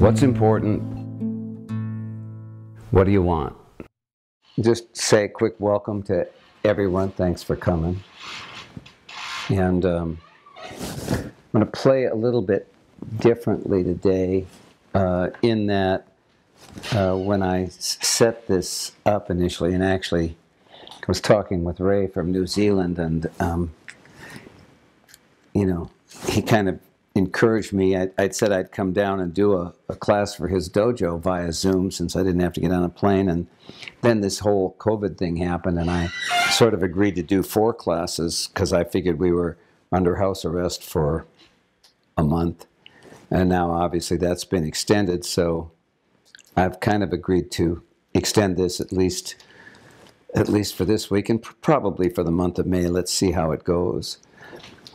What's important? What do you want? Just say a quick welcome to everyone. Thanks for coming. And um, I'm going to play a little bit differently today uh, in that uh, I set this up initially, and actually I was talking with Ray from New Zealand, and um, you know, he kind of encouraged me. I, I'd said I'd come down and do a, a class for his dojo via Zoom since I didn't have to get on a plane. And then this whole COVID thing happened, and I sort of agreed to do four classes because I figured we were under house arrest for a month. And now, obviously, that's been extended. So I've kind of agreed to extend this at least, at least for this week, and pr- probably for the month of May. Let's see how it goes.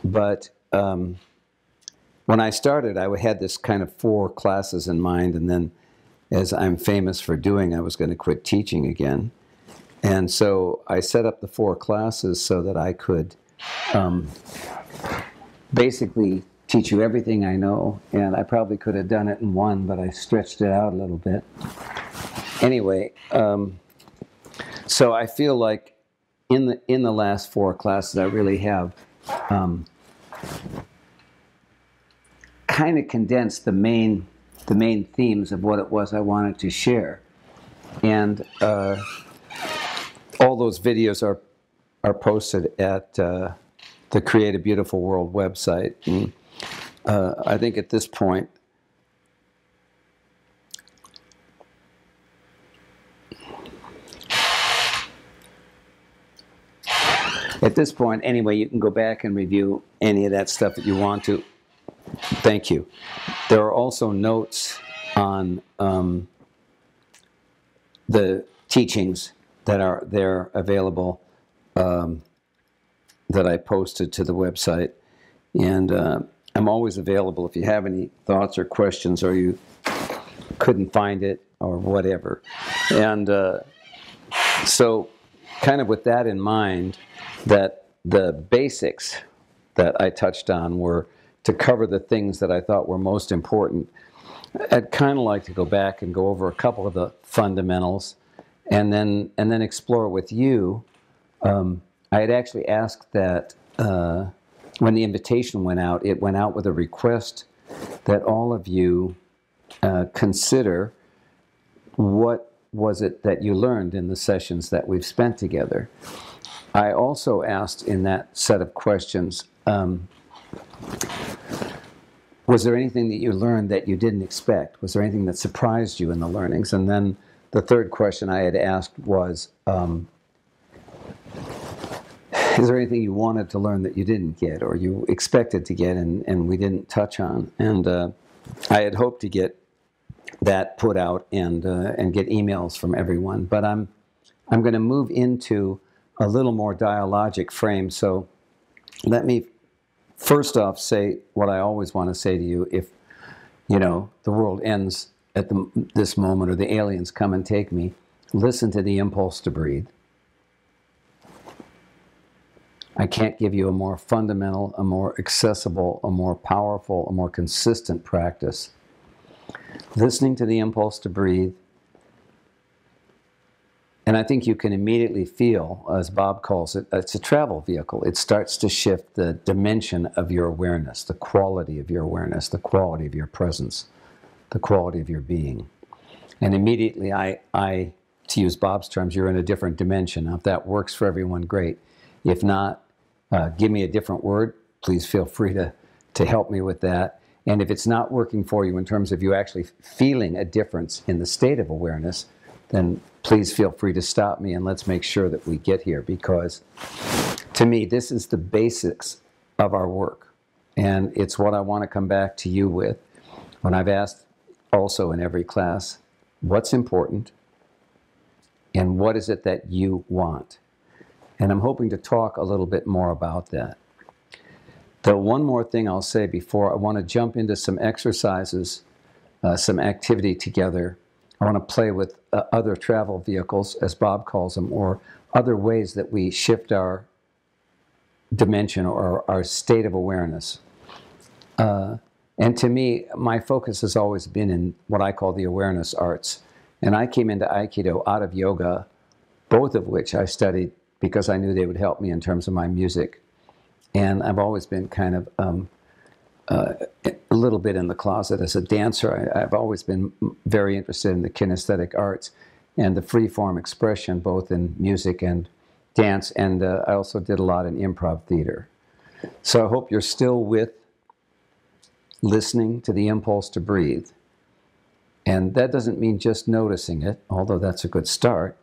But um, when I started, I had this kind of four classes in mind, and then, as I'm famous for doing, I was going to quit teaching again. And so I set up the four classes so that I could um, basically teach you everything I know. And I probably could have done it in one, but I stretched it out a little bit. Anyway, um, so I feel like in the in the last four classes, I really have um, kind of condensed the main the main themes of what it was I wanted to share, and uh, all those videos are are posted at uh, the Create a Beautiful World website. And, uh, I think at this point. At this point, anyway, you can go back and review any of that stuff that you want to. Thank you. There are also notes on um, the teachings that are there available um, that I posted to the website. And uh, I'm always available if you have any thoughts or questions or you couldn't find it or whatever. And uh, so, kind of with that in mind, that the basics that I touched on were to cover the things that I thought were most important. I'd kind of like to go back and go over a couple of the fundamentals, and then and then explore with you. Um, I had actually asked that uh, when the invitation went out, it went out with a request that all of you uh, consider what was it that you learned in the sessions that we've spent together. I also asked in that set of questions. Um, was there anything that you learned that you didn't expect? Was there anything that surprised you in the learnings? And then the third question I had asked was um, Is there anything you wanted to learn that you didn't get or you expected to get and, and we didn't touch on? And uh, I had hoped to get that put out and, uh, and get emails from everyone. But I'm, I'm going to move into a little more dialogic frame. So let me first off say what I always want to say to you if you know the world ends at the, this moment or the aliens come and take me listen to the impulse to breathe I can't give you a more fundamental, a more accessible, a more powerful, a more consistent practice. Listening to the impulse to breathe and I think you can immediately feel, as Bob calls it, it's a travel vehicle. It starts to shift the dimension of your awareness, the quality of your awareness, the quality of your presence, the quality of your being. And immediately, I, I to use Bob's terms, you're in a different dimension. Now, if that works for everyone, great. If not, uh, give me a different word. Please feel free to, to help me with that. And if it's not working for you in terms of you actually feeling a difference in the state of awareness, then please feel free to stop me and let's make sure that we get here because to me, this is the basics of our work. And it's what I want to come back to you with when I've asked also in every class what's important and what is it that you want. And I'm hoping to talk a little bit more about that. The one more thing I'll say before I want to jump into some exercises, uh, some activity together I want to play with uh, other travel vehicles, as Bob calls them, or other ways that we shift our dimension or our state of awareness. Uh, And to me, my focus has always been in what I call the awareness arts. And I came into Aikido out of yoga, both of which I studied because I knew they would help me in terms of my music. And I've always been kind of um, uh, a little bit in the closet as a dancer. I, have always been very interested in the kinesthetic arts and the free form expression, both in music and dance. And uh, I also did a lot in improv theater. So I hope you're still with listening to the impulse to breathe. And that doesn't mean just noticing it, although that's a good start.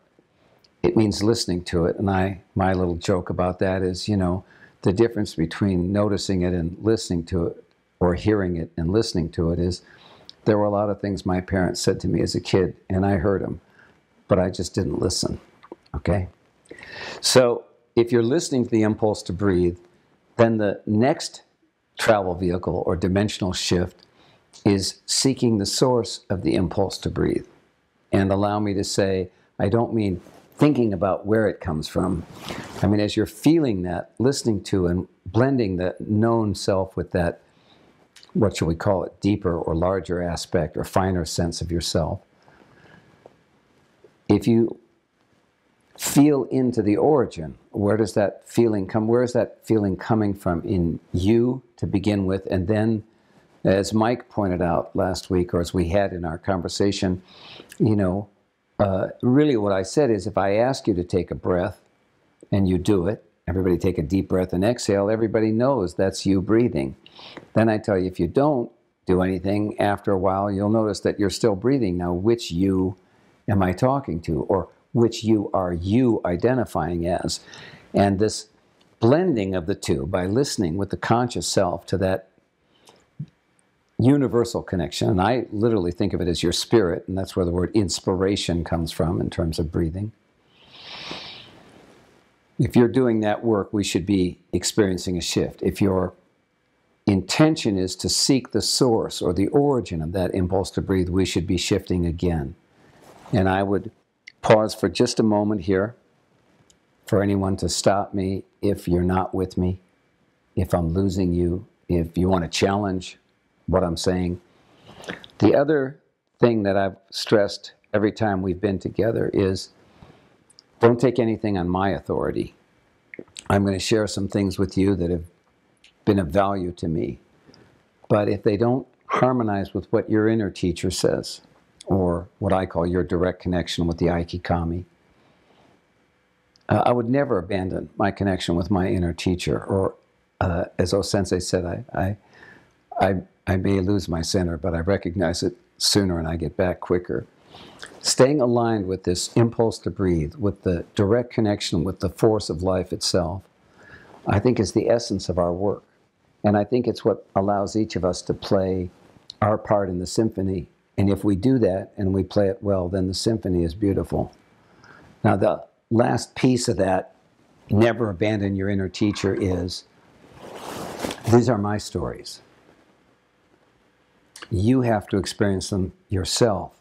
It means listening to it. And I, my little joke about that is, you know, the difference between noticing it and listening to it, or hearing it and listening to it, is there were a lot of things my parents said to me as a kid, and I heard them, but I just didn't listen. Okay? So if you're listening to the impulse to breathe, then the next travel vehicle or dimensional shift is seeking the source of the impulse to breathe. And allow me to say, I don't mean thinking about where it comes from. I mean, as you're feeling that, listening to and blending the known self with that, what shall we call it, deeper or larger aspect or finer sense of yourself. If you feel into the origin. Where does that feeling come? Where is that feeling coming from in you to begin with? And then, as Mike pointed out last week, or as we had in our conversation, you know, uh, really what I said is if I ask you to take a breath and you do it, everybody take a deep breath and exhale, everybody knows that's you breathing. Then I tell you, if you don't do anything, after a while, you'll notice that you're still breathing. Now, which you am I talking to? Or which you are you identifying as. And this blending of the two by listening with the conscious self to that universal connection. And I literally think of it as your spirit, and that's where the word inspiration comes from in terms of breathing. If you're doing that work, we should be experiencing a shift. If your intention is to seek the source or the origin of that impulse to breathe, we should be shifting again. And I would pause for just a moment here for anyone to stop me if you're not with me, if I'm losing you, if you want to challenge what I'm saying. The other thing that I've stressed every time we've been together is don't take anything on my authority. I'm going to share some things with you that have been of value to me. But if they don't harmonize with what your inner teacher says, or what I call your direct connection with the Aikikami. Uh, I would never abandon my connection with my inner teacher, or uh, as O Sensei said, I, I, I, I may lose my center, but I recognize it sooner and I get back quicker. Staying aligned with this impulse to breathe, with the direct connection with the force of life itself, I think is the essence of our work. And I think it's what allows each of us to play our part in the symphony and if we do that and we play it well, then the symphony is beautiful. Now, the last piece of that, never abandon your inner teacher, is these are my stories. You have to experience them yourself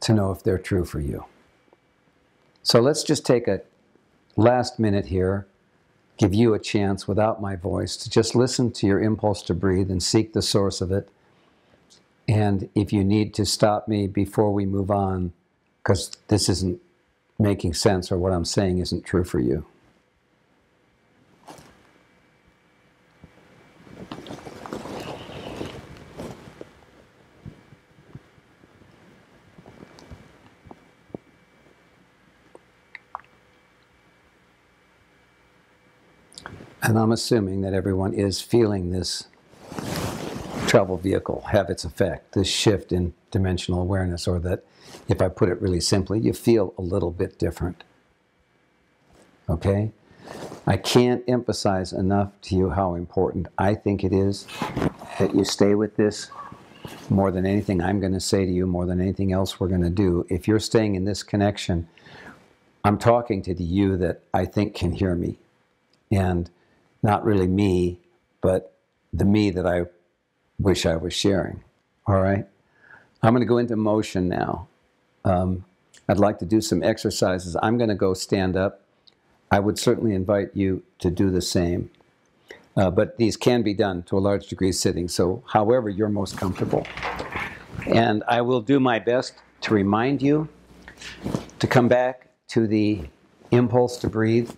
to know if they're true for you. So let's just take a last minute here, give you a chance without my voice to just listen to your impulse to breathe and seek the source of it and if you need to stop me before we move on, because this isn't making sense or what I'm saying isn't true for you. And I'm assuming that everyone is feeling this travel vehicle have its effect, this shift in dimensional awareness, or that, if I put it really simply, you feel a little bit different. Okay? I can't emphasize enough to you how important I think it is that you stay with this more than anything I'm going to say to you, more than anything else we're going to do. If you're staying in this connection, I'm talking to the you that I think can hear me. And not really me, but the me that I wish I was sharing. All right? I'm going to go into motion now. Um, I'd like to do some exercises. I'm going to go stand up. I would certainly invite you to do the same. Uh, but these can be done to a large degree sitting, so however you're most comfortable. And I will do my best to remind you to come back to the impulse to breathe,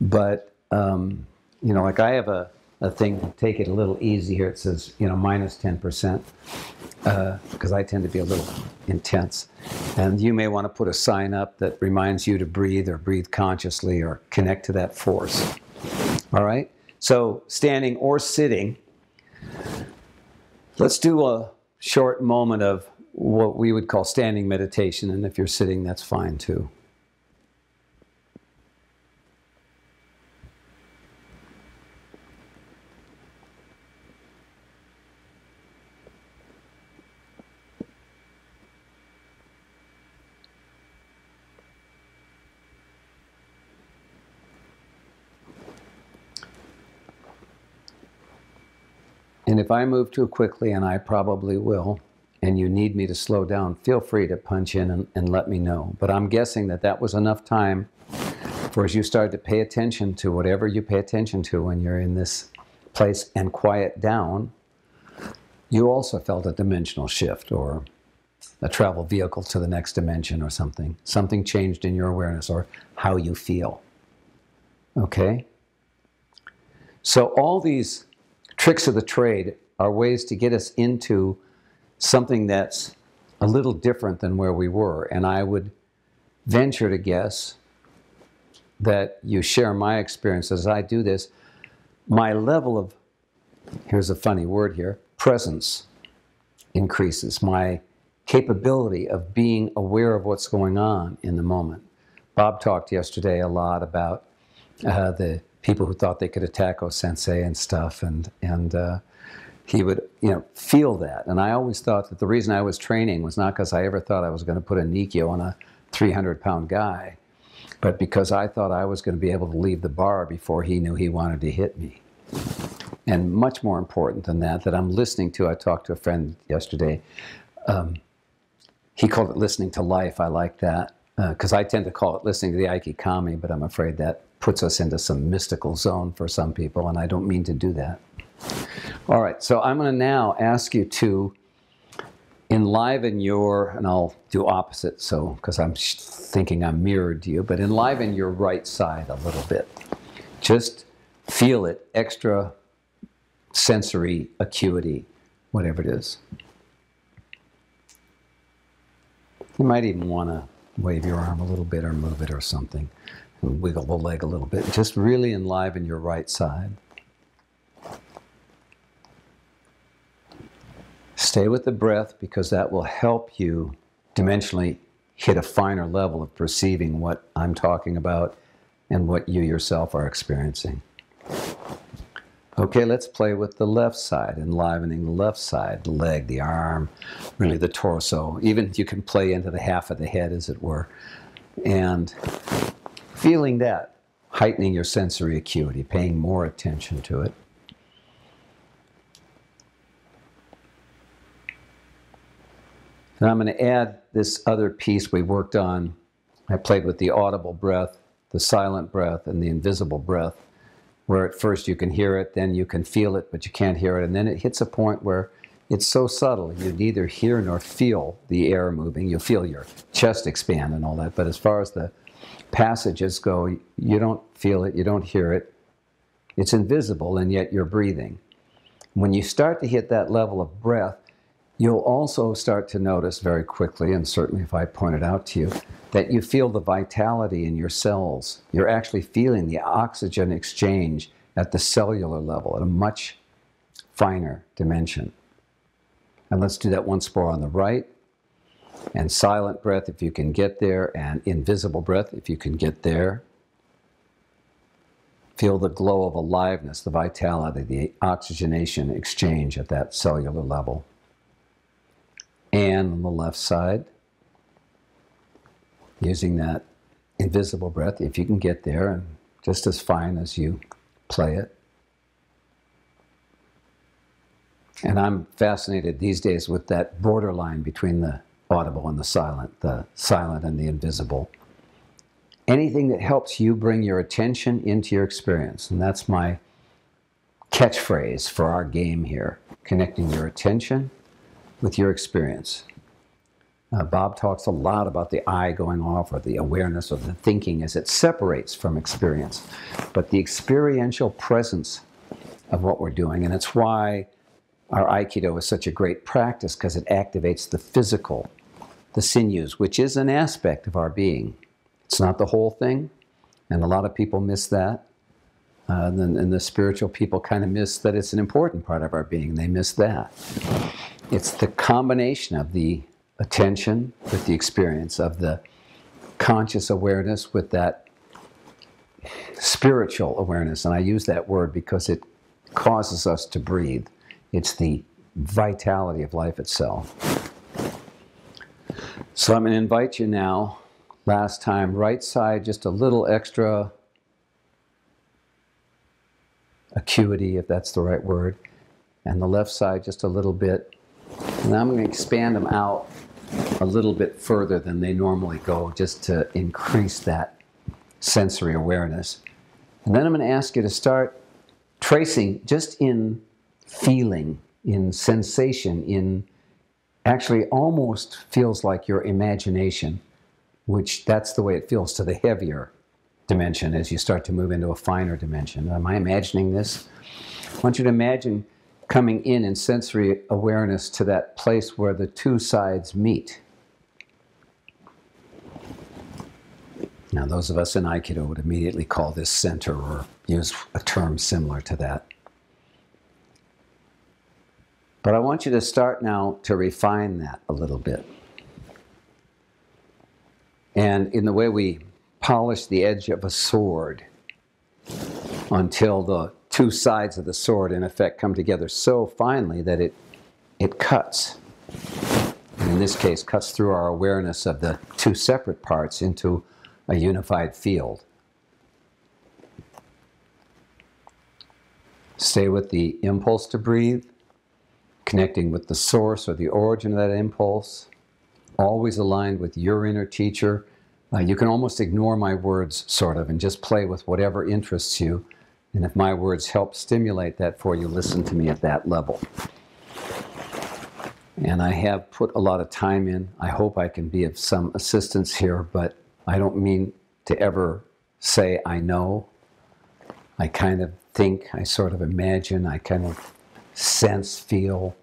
but um, you know, like I have a, a thing, take it a little easy here. It says, you know, minus 10%, because uh, I tend to be a little intense. And you may want to put a sign up that reminds you to breathe or breathe consciously or connect to that force. All right? So, standing or sitting, let's do a short moment of what we would call standing meditation. And if you're sitting, that's fine too. And if I move too quickly, and I probably will, and you need me to slow down, feel free to punch in and, and let me know. But I'm guessing that that was enough time for as you start to pay attention to whatever you pay attention to when you're in this place and quiet down, you also felt a dimensional shift or a travel vehicle to the next dimension or something. Something changed in your awareness or how you feel. Okay? So all these tricks of the trade are ways to get us into something that's a little different than where we were. And I would venture to guess that you share my experience as I do this. My level of, here's a funny word here, presence increases. My capability of being aware of what's going on in the moment. Bob talked yesterday a lot about uh, the people who thought they could attack O Sensei and stuff, and and uh, he would you know feel that. And I always thought that the reason I was training was not because I ever thought I was going to put a Nikkyo on a 300 pound guy, but because I thought I was going to be able to leave the bar before he knew he wanted to hit me. And much more important than that, that I'm listening to. I talked to a friend yesterday. Um, he called it listening to life. I like that because uh, I tend to call it listening to the Aiki Kami, but I'm afraid that puts us into some mystical zone for some people, and I don't mean to do that. All right, so I'm going to now ask you to enliven your, and I'll do opposite, so because I'm thinking I'm mirrored to you, but enliven your right side a little bit. Just feel it, extra sensory acuity, whatever it is. You might even want to wave your arm a little bit or move it or something wiggle the leg a little bit. Just really enliven your right side. Stay with the breath because that will help you dimensionally hit a finer level of perceiving what I'm talking about and what you yourself are experiencing. Okay, let's play with the left side, enlivening the left side, the leg, the arm, really the torso. Even you can play into the half of the head, as it were. And feeling that, heightening your sensory acuity, paying more attention to it. And I'm going to add this other piece we worked on. I played with the audible breath, the silent breath, and the invisible breath, where at first you can hear it, then you can feel it, but you can't hear it. And then it hits a point where it's so subtle, you neither hear nor feel the air moving. You feel your chest expand and all that. But as far as the passages go, you don't feel it, you don't hear it. It's invisible, and yet you're breathing. When you start to hit that level of breath, you'll also start to notice very quickly, and certainly if I point it out to you, that you feel the vitality in your cells. You're actually feeling the oxygen exchange at the cellular level at a much finer dimension. And let's do that once more on the right and silent breath if you can get there, and invisible breath if you can get there. Feel the glow of aliveness, the vitality, the oxygenation exchange at that cellular level. And on the left side, using that invisible breath, if you can get there, and just as fine as you play it. And I'm fascinated these days with that borderline between the audible and the silent, the silent and the invisible. Anything that helps you bring your attention into your experience. And that's my catchphrase for our game here connecting your attention with your experience. Uh, Bob talks a lot about the eye going off or the awareness or the thinking as it separates from experience. But the experiential presence of what we're doing, and it's why our Aikido is such a great practice because it activates the physical, the sinews, which is an aspect of our being. It's not the whole thing, and a lot of people miss that. Uh, and, and the spiritual people kind of miss that it's an important part of our being. They miss that. It's the combination of the attention with the experience, of the conscious awareness with that spiritual awareness. And I use that word because it causes us to breathe. It's the vitality of life itself. So I'm going to invite you now, last time, right side, just a little extra acuity, if that's the right word, and the left side just a little bit. And I'm going to expand them out a little bit further than they normally go just to increase that sensory awareness. And then I'm going to ask you to start tracing just in feeling, in sensation, in actually almost feels like your imagination, which that's the way it feels to the heavier dimension as you start to move into a finer dimension. Am I imagining this? I want you to imagine coming in in sensory awareness to that place where the two sides meet. Now, those of us in Aikido would immediately call this center or use a term similar to that. But I want you to start now to refine that a little bit. And in the way we polish the edge of a sword until the two sides of the sword, in effect, come together so finely that it, it cuts. And in this case, cuts through our awareness of the two separate parts into a unified field. Stay with the impulse to breathe, connecting with the source or the origin of that impulse, always aligned with your inner teacher. Uh, you can almost ignore my words, sort of, and just play with whatever interests you. And if my words help stimulate that for you, listen to me at that level. And I have put a lot of time in. I hope I can be of some assistance here, but I don't mean to ever say I know. I kind of think, I sort of imagine, I kind of sense, feel.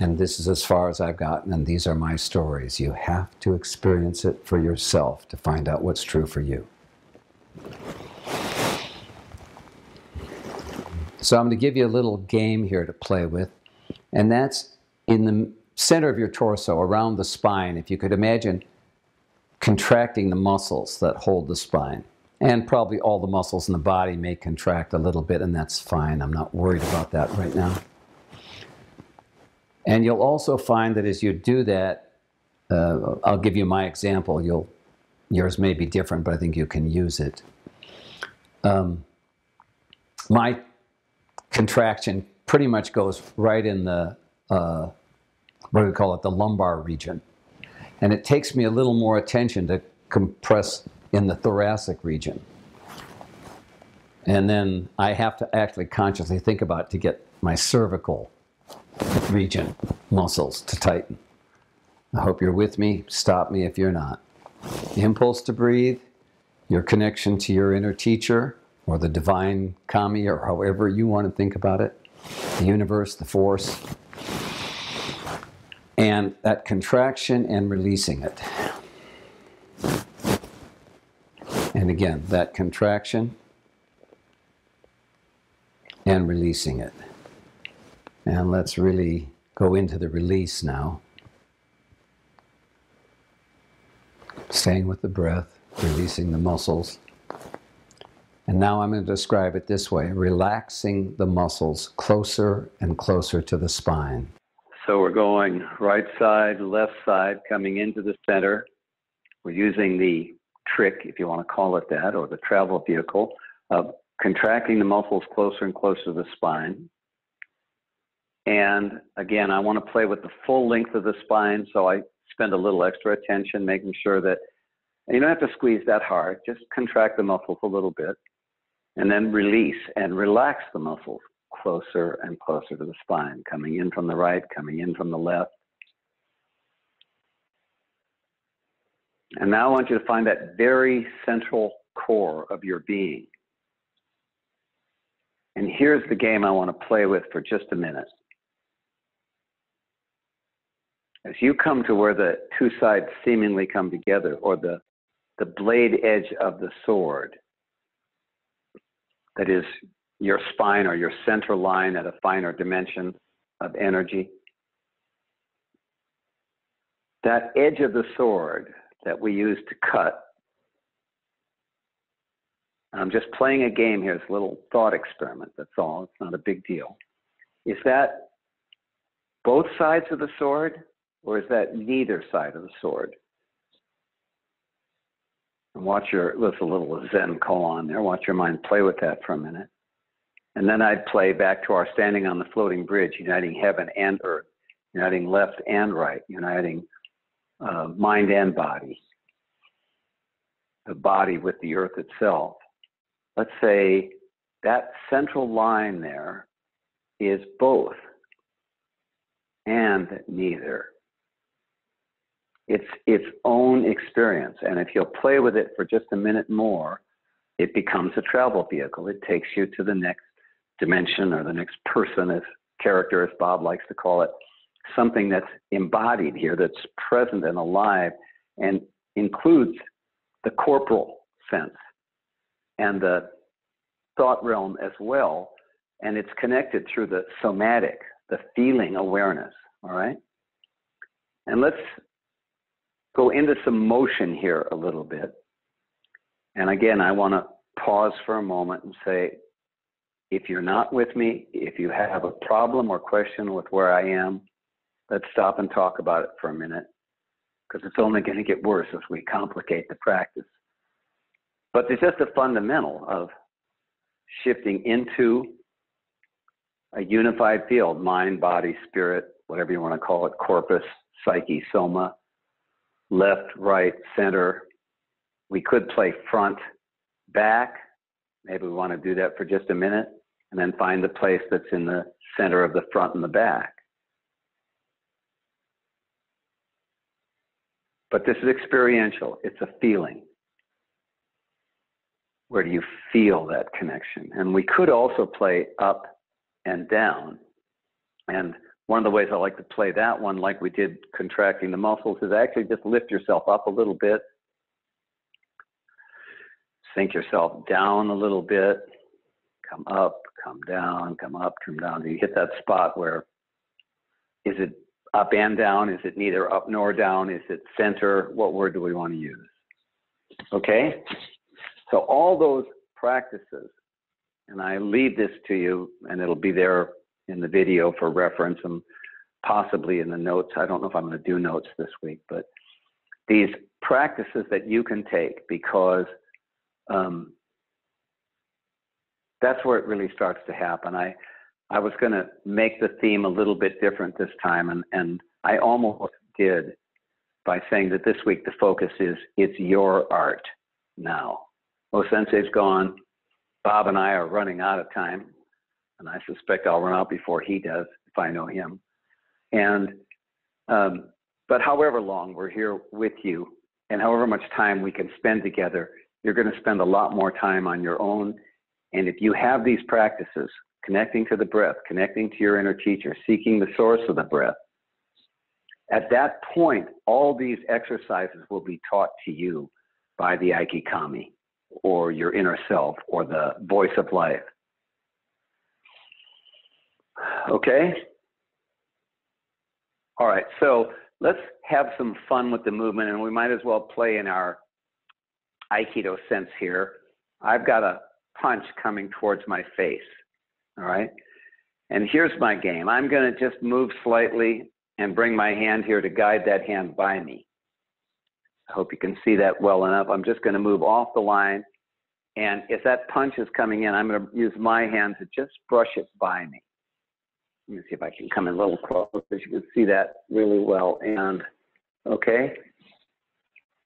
And this is as far as I've gotten, and these are my stories. You have to experience it for yourself to find out what's true for you. So I'm going to give you a little game here to play with, and that's in the center of your torso, around the spine. If you could imagine contracting the muscles that hold the spine. And probably all the muscles in the body may contract a little bit, and that's fine. I'm not worried about that right now. And you'll also find that as you do that, uh, I'll give you my example. You'll, yours may be different, but I think you can use it. Um, my contraction pretty much goes right in the, uh, what do we call it, the lumbar region. And it takes me a little more attention to compress in the thoracic region. And then I have to actually consciously think about to get my cervical region muscles to tighten. I hope you're with me. Stop me if you're not. The impulse to breathe, your connection to your inner teacher, or the divine kami, or however you want to think about it, the universe, the force, and that contraction and releasing it. And again, that contraction and releasing it. And let's really go into the release now. Staying with the breath, releasing the muscles. And now I'm going to describe it this way relaxing the muscles closer and closer to the spine. So we're going right side, left side, coming into the center. We're using the trick, if you want to call it that, or the travel vehicle of contracting the muscles closer and closer to the spine. And again, I want to play with the full length of the spine, so I spend a little extra attention making sure that you don't have to squeeze that hard, just contract the muscles a little bit, and then release and relax the muscles closer and closer to the spine, coming in from the right, coming in from the left. And now I want you to find that very central core of your being. And here's the game I want to play with for just a minute. As you come to where the two sides seemingly come together, or the, the blade edge of the sword, that is your spine or your center line at a finer dimension of energy, that edge of the sword that we use to cut. I'm just playing a game here. It's a little thought experiment. That's all. It's not a big deal. Is that both sides of the sword, or is that neither side of the sword? And watch your, there's a little Zen koan there. Watch your mind play with that for a minute. And then I'd play back to our standing on the floating bridge, uniting heaven and earth, uniting left and right, uniting uh, mind and body, the body with the earth itself. Let's say that central line there is both and neither. It's its own experience. And if you'll play with it for just a minute more, it becomes a travel vehicle. It takes you to the next dimension or the next person, as character, as Bob likes to call it something that's embodied here, that's present and alive, and includes the corporal sense and the thought realm as well. And it's connected through the somatic, the feeling awareness. All right. And let's go into some motion here a little bit. And again, I want to pause for a moment and say, if you're not with me, if you have a problem or question with where I am, let's stop and talk about it for a minute because it's only going to get worse as we complicate the practice. But there's just a fundamental of shifting into a unified field mind, body, spirit, whatever you want to call it, corpus, psyche, soma, left, right, center. We could play front, back. Maybe we want to do that for just a minute and then find the place that's in the center of the front and the back. But this is experiential, it's a feeling. Where do you feel that connection? And we could also play up and down. And one of the ways I like to play that one, like we did contracting the muscles, is actually just lift yourself up a little bit, sink yourself down a little bit, come up, come down, come up, come down. You hit that spot where is it up and down? Is it neither up nor down? Is it center? What word do we want to use? Okay? So all those practices, and I leave this to you, and it'll be there in the video for reference and possibly in the notes. I don't know if I'm going to do notes this week, but these practices that you can take because um, that's where it really starts to happen. I I was going to make the theme a little bit different this time, and, and I almost did by saying that this week the focus is it's your art now. O Sensei's gone. Bob and I are running out of time, and I suspect I'll run out before he does if I know him. And um, but however long we're here with you, and however much time we can spend together, you're going to spend a lot more time on your own. And if you have these practices, connecting to the breath, connecting to your inner teacher, seeking the source of the breath. At that point, all these exercises will be taught to you by the Aikikami or your inner self or the voice of life. Okay? All right, so let's have some fun with the movement and we might as well play in our Aikido sense here. I've got a punch coming towards my face. All right. And here's my game. I'm going to just move slightly and bring my hand here to guide that hand by me. I hope you can see that well enough. I'm just going to move off the line. And if that punch is coming in, I'm going to use my hand to just brush it by me. Let me see if I can come in a little closer. You can see that really well. And okay.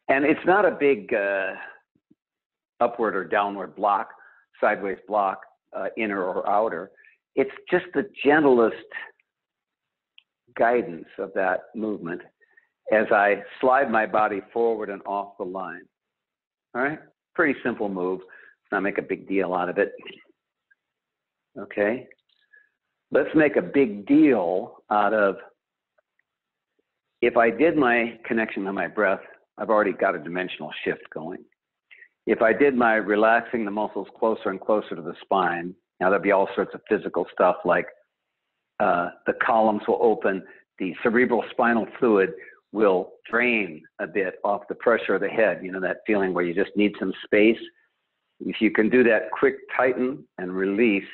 And it's not a big uh, upward or downward block, sideways block uh, inner or outer. it's just the gentlest guidance of that movement as I slide my body forward and off the line. All right? Pretty simple move. Let's not make a big deal out of it. Okay? Let's make a big deal out of if I did my connection to my breath, I've already got a dimensional shift going. If I did my relaxing the muscles closer and closer to the spine, now there'd be all sorts of physical stuff like uh, the columns will open, the cerebral spinal fluid will drain a bit off the pressure of the head. You know, that feeling where you just need some space. If you can do that quick tighten and release,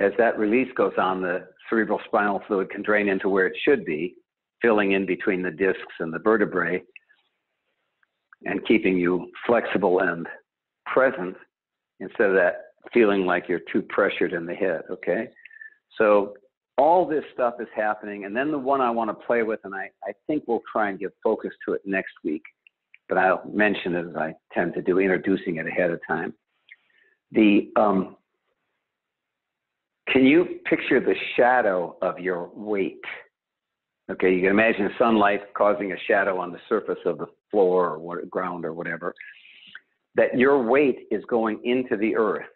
as that release goes on, the cerebral spinal fluid can drain into where it should be, filling in between the discs and the vertebrae and keeping you flexible and present instead of that feeling like you're too pressured in the head, okay? So all this stuff is happening. And then the one I want to play with, and I, I think we'll try and give focus to it next week, but I'll mention it as I tend to do, introducing it ahead of time. The um, can you picture the shadow of your weight? Okay, you can imagine sunlight causing a shadow on the surface of the floor or what, ground or whatever. That your weight is going into the earth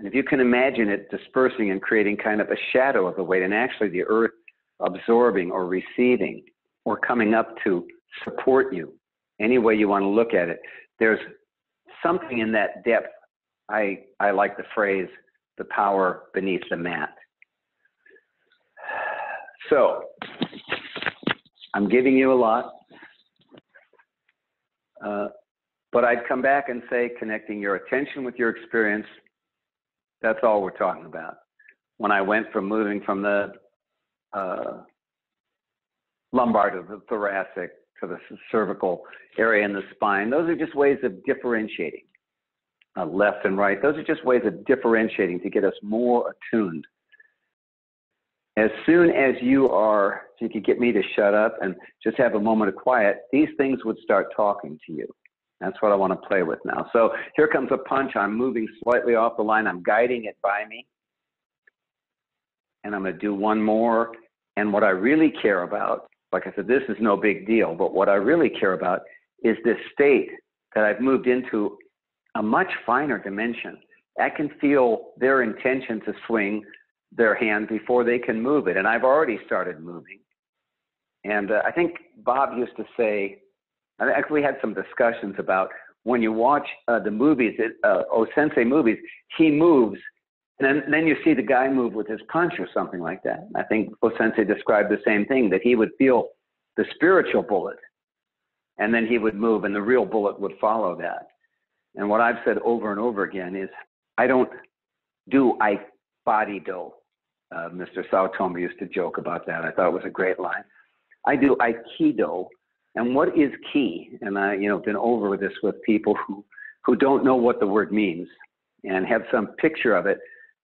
and if you can imagine it dispersing and creating kind of a shadow of the weight, and actually the earth absorbing or receiving or coming up to support you, any way you want to look at it, there's something in that depth. I, I like the phrase, the power beneath the mat. So, I'm giving you a lot. Uh, but I'd come back and say connecting your attention with your experience that's all we're talking about. When I went from moving from the uh, lumbar to the thoracic to the cervical area in the spine, those are just ways of differentiating. Uh, left and right, those are just ways of differentiating to get us more attuned. As soon as you are, if you could get me to shut up and just have a moment of quiet, these things would start talking to you. That's what I want to play with now. So here comes a punch. I'm moving slightly off the line. I'm guiding it by me. And I'm going to do one more. And what I really care about, like I said, this is no big deal, but what I really care about is this state that I've moved into a much finer dimension. I can feel their intention to swing their hand before they can move it. And I've already started moving. And uh, I think Bob used to say, I actually had some discussions about when you watch uh, the movies, uh, Osensei movies, he moves, and then, then you see the guy move with his punch or something like that. I think Osensei described the same thing, that he would feel the spiritual bullet, and then he would move, and the real bullet would follow that. And what I've said over and over again is, I don't do I body do. Uh, Mr. Saotome used to joke about that. I thought it was a great line. I do Aikido, and what is ki? And I, you know, been over this with people who, who don't know what the word means and have some picture of it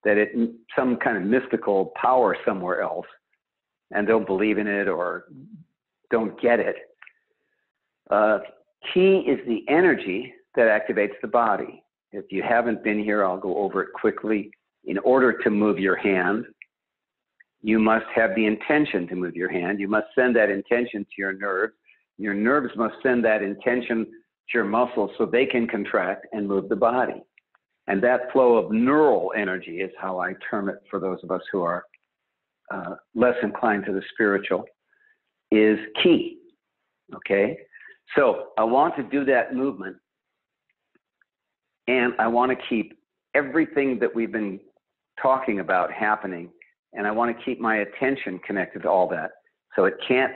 that it some kind of mystical power somewhere else and don't believe in it or don't get it. Uh, ki is the energy that activates the body. If you haven't been here, I'll go over it quickly. In order to move your hand, you must have the intention to move your hand. You must send that intention to your nerves. Your nerves must send that intention to your muscles so they can contract and move the body. And that flow of neural energy is how I term it for those of us who are uh, less inclined to the spiritual, is ki. Okay? So I want to do that movement and I want to keep everything that we've been talking about happening and I want to keep my attention connected to all that. So it can't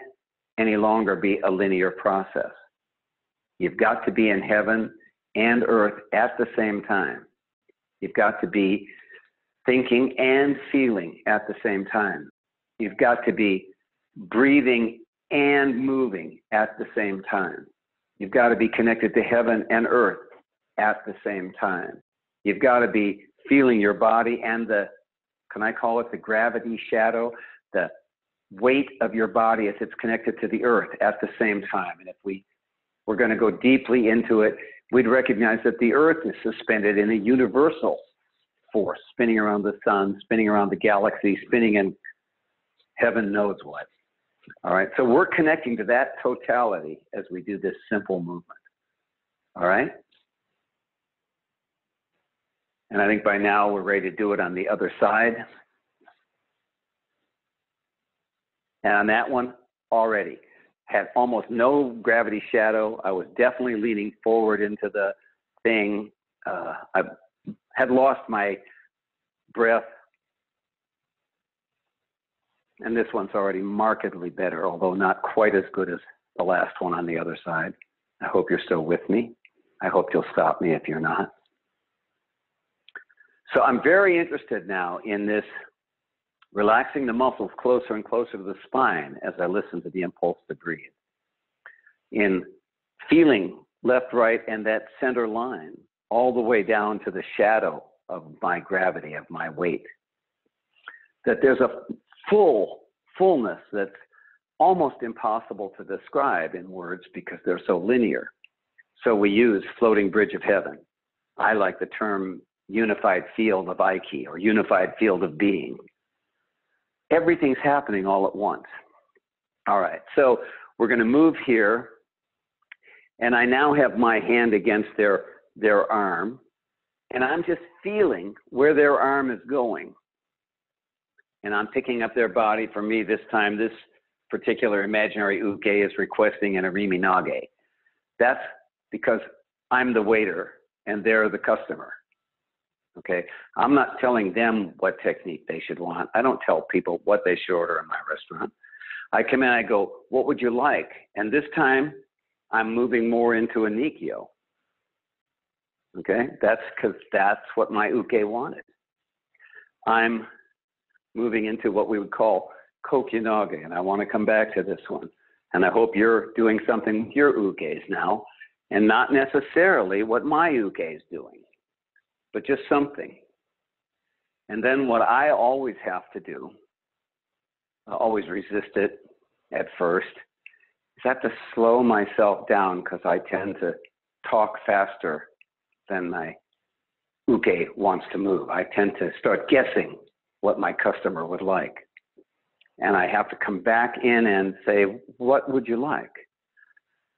any longer be a linear process. You've got to be in heaven and earth at the same time. You've got to be thinking and feeling at the same time. You've got to be breathing and moving at the same time. You've got to be connected to heaven and earth at the same time. You've got to be feeling your body and the, can I call it the gravity shadow, the weight of your body as it's connected to the earth at the same time. And if we were going to go deeply into it, we'd recognize that the earth is suspended in a universal force, spinning around the sun, spinning around the galaxy, spinning in heaven knows what. All right, so we're connecting to that totality as we do this simple movement. All right? And I think by now we're ready to do it on the other side. And on that one, already had almost no gravity shadow. I was definitely leaning forward into the thing. Uh, I had lost my breath. And this one's already markedly better, although not quite as good as the last one on the other side. I hope you're still with me. I hope you'll stop me if you're not. So I'm very interested now in this relaxing the muscles closer and closer to the spine as I listen to the impulse to breathe. In feeling left, right, and that center line all the way down to the shadow of my gravity, of my weight. That there's a full fullness that's almost impossible to describe in words because they're so linear. So we use floating bridge of heaven. I like the term unified field of Aiki or unified field of being everything's happening all at once. All right, so we're going to move here, and I now have my hand against their, their arm, and I'm just feeling where their arm is going. And I'm picking up their body. For me, this time, this particular imaginary uke is requesting an irimi nage. That's because I'm the waiter and they're the customer. Okay. I'm not telling them what technique they should want. I don't tell people what they should order in my restaurant. I come in, I go, what would you like? And this time I'm moving more into a Nikyo. Okay. That's because that's what my uke wanted. I'm moving into what we would call kokyunage, and I want to come back to this one. And I hope you're doing something with your ukes now, and not necessarily what my uke is doing but just something. And then what I always have to do, I always resist it at first, is I have to slow myself down because I tend to talk faster than my uke wants to move. I tend to start guessing what my customer would like. And I have to come back in and say, what would you like?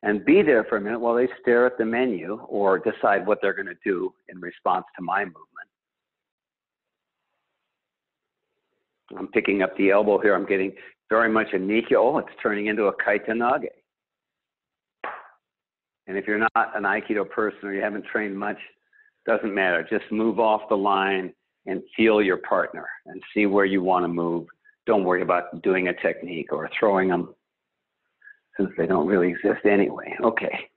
And be there for a minute while they stare at the menu or decide what they're going to do in response to my movement. I'm picking up the elbow here. I'm getting very much a Nikyo. Oh, it's turning into a Kaitennage. And if you're not an Aikido person or you haven't trained much, doesn't matter. Just move off the line and feel your partner and see where you want to move. Don't worry about doing a technique or throwing them since they don't really exist anyway. Okay.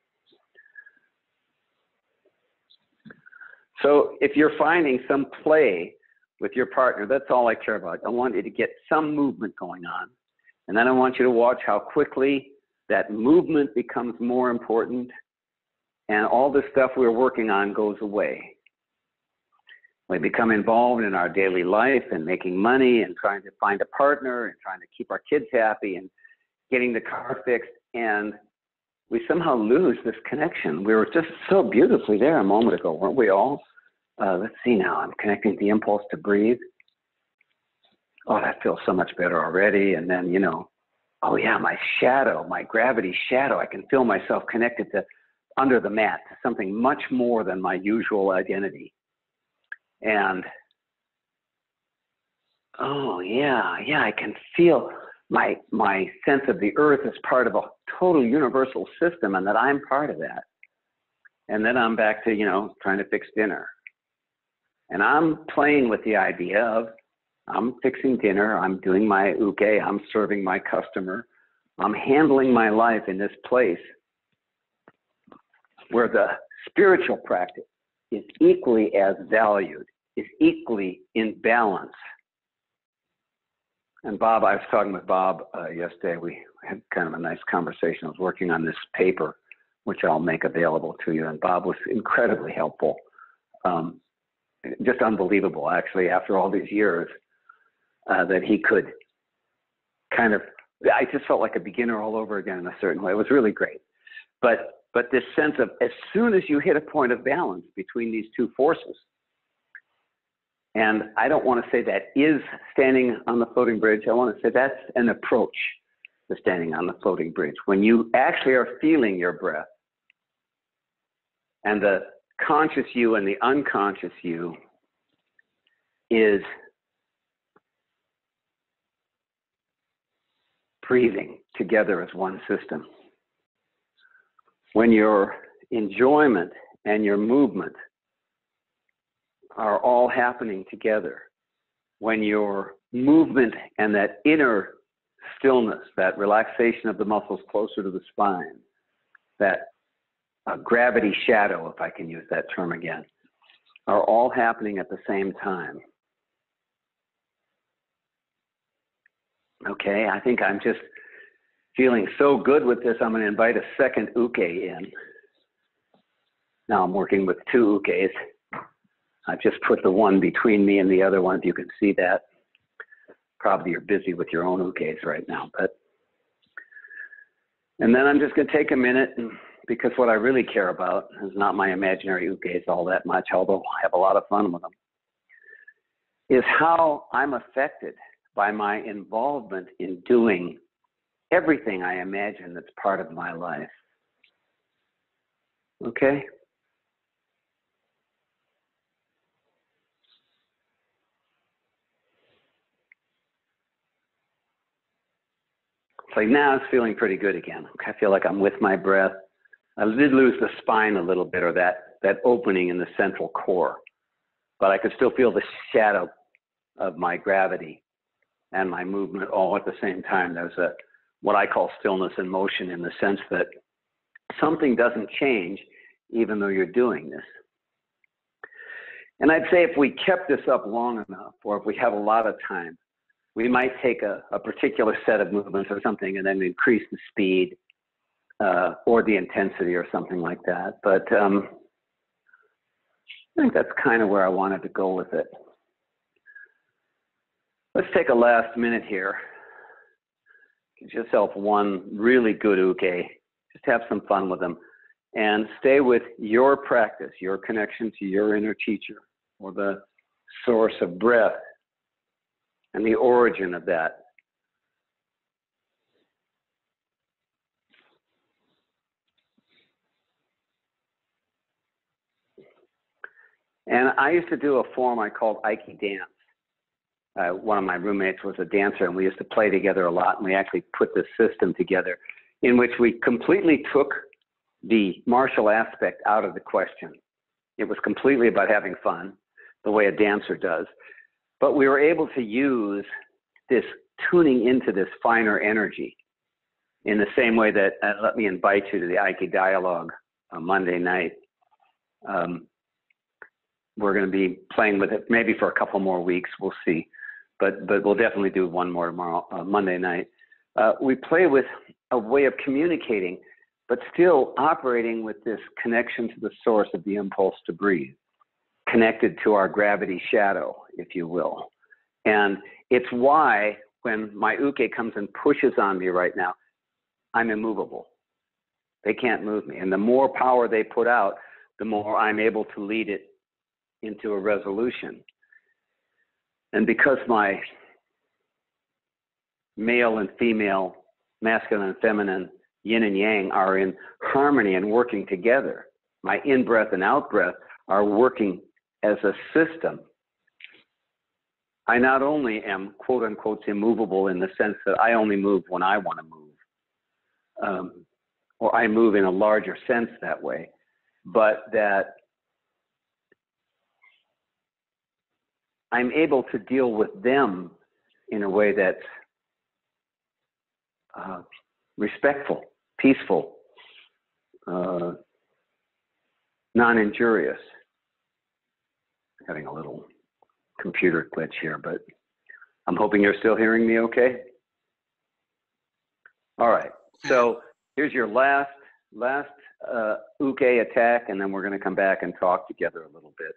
So if you're finding some play with your partner, that's all I care about. I want you to get some movement going on. And then I want you to watch how quickly that movement becomes more important and all the stuff we're working on goes away. We become involved in our daily life and making money and trying to find a partner and trying to keep our kids happy and getting the car fixed, and we somehow lose this connection. We were just so beautifully there a moment ago, weren't we all? Uh, let's see now. I'm connecting the impulse to breathe. Oh, that feels so much better already. And then, you know, oh yeah, my shadow, my gravity shadow. I can feel myself connected to under the mat to something much more than my usual identity. And oh yeah, yeah, I can feel my my sense of the earth as part of a total universal system and that I'm part of that. And then I'm back to, you know, trying to fix dinner. And I'm playing with the idea of I'm fixing dinner, I'm doing my uke, I'm serving my customer, I'm handling my life in this place where the spiritual practice is equally as valued, is equally in balance and Bob, I was talking with Bob uh, yesterday. We had kind of a nice conversation. I was working on this paper, which I'll make available to you. And Bob was incredibly helpful. Um, just unbelievable, actually, after all these years, uh, that he could kind of, I just felt like a beginner all over again in a certain way. It was really great. But, but this sense of as soon as you hit a point of balance between these two forces, And I don't want to say that is standing on the floating bridge. I want to say that's an approach to standing on the floating bridge. When you actually are feeling your breath and the conscious you and the unconscious you is breathing together as one system. When your enjoyment and your movement are all happening together, when your movement and that inner stillness, that relaxation of the muscles closer to the spine, that uh, gravity shadow, if I can use that term again, are all happening at the same time. Okay, I think I'm just feeling so good with this, I'm going to invite a second uke in. Now I'm working with two ukes. I just put the one between me and the other one, if you can see that. Probably you're busy with your own ukes right now, but. And then I'm just going to take a minute, and, because what I really care about is not my imaginary ukes all that much, although I have a lot of fun with them, is how I'm affected by my involvement in doing everything I imagine that's part of my life. Okay? So now it's feeling pretty good again. I feel like I'm with my breath. I did lose the spine a little bit or that, that opening in the central core, but I could still feel the shadow of my gravity and my movement all at the same time. There's a what I call stillness and motion in the sense that something doesn't change even though you're doing this. And I'd say if we kept this up long enough, or if we have a lot of time, we might take a, a particular set of movements or something and then increase the speed uh, or the intensity or something like that. But um, I think that's kind of where I wanted to go with it. Let's take a last minute here. Get yourself one really good uke. Just have some fun with them. And stay with your practice, your connection to your inner teacher or the source of breath and the origin of that. And I used to do a form I called Aiki Dance uh, one of my roommates was a dancer and we used to play together a lot and we actually put this system together in which we completely took the martial aspect out of the question. It was completely about having fun, the way a dancer does. But we were able to use this tuning into this finer energy in the same way that, uh, let me invite you to the Aiki Dialogue on Monday night. Um, we're going to be playing with it maybe for a couple more weeks. We'll see but but we'll definitely do one more tomorrow, uh, Monday night. Uh, we play with a way of communicating, but still operating with this connection to the source of the impulse to breathe, connected to our gravity shadow, if you will. And it's why when my uke comes and pushes on me right now, I'm immovable. They can't move me. And the more power they put out, the more I'm able to lead it into a resolution. And because my male and female, masculine and feminine, yin and yang are in harmony and working together, my in breath and out breath are working as a system. I not only am quote unquote immovable in the sense that I only move when I want to move, um, or I move in a larger sense that way, but that I'm able to deal with them in a way that's uh, respectful, peaceful, uh, non injurious. Having a little computer glitch here, but I'm hoping you're still hearing me okay. All right, so here's your last last uh, uke attack, and then we're going to come back and talk together a little bit.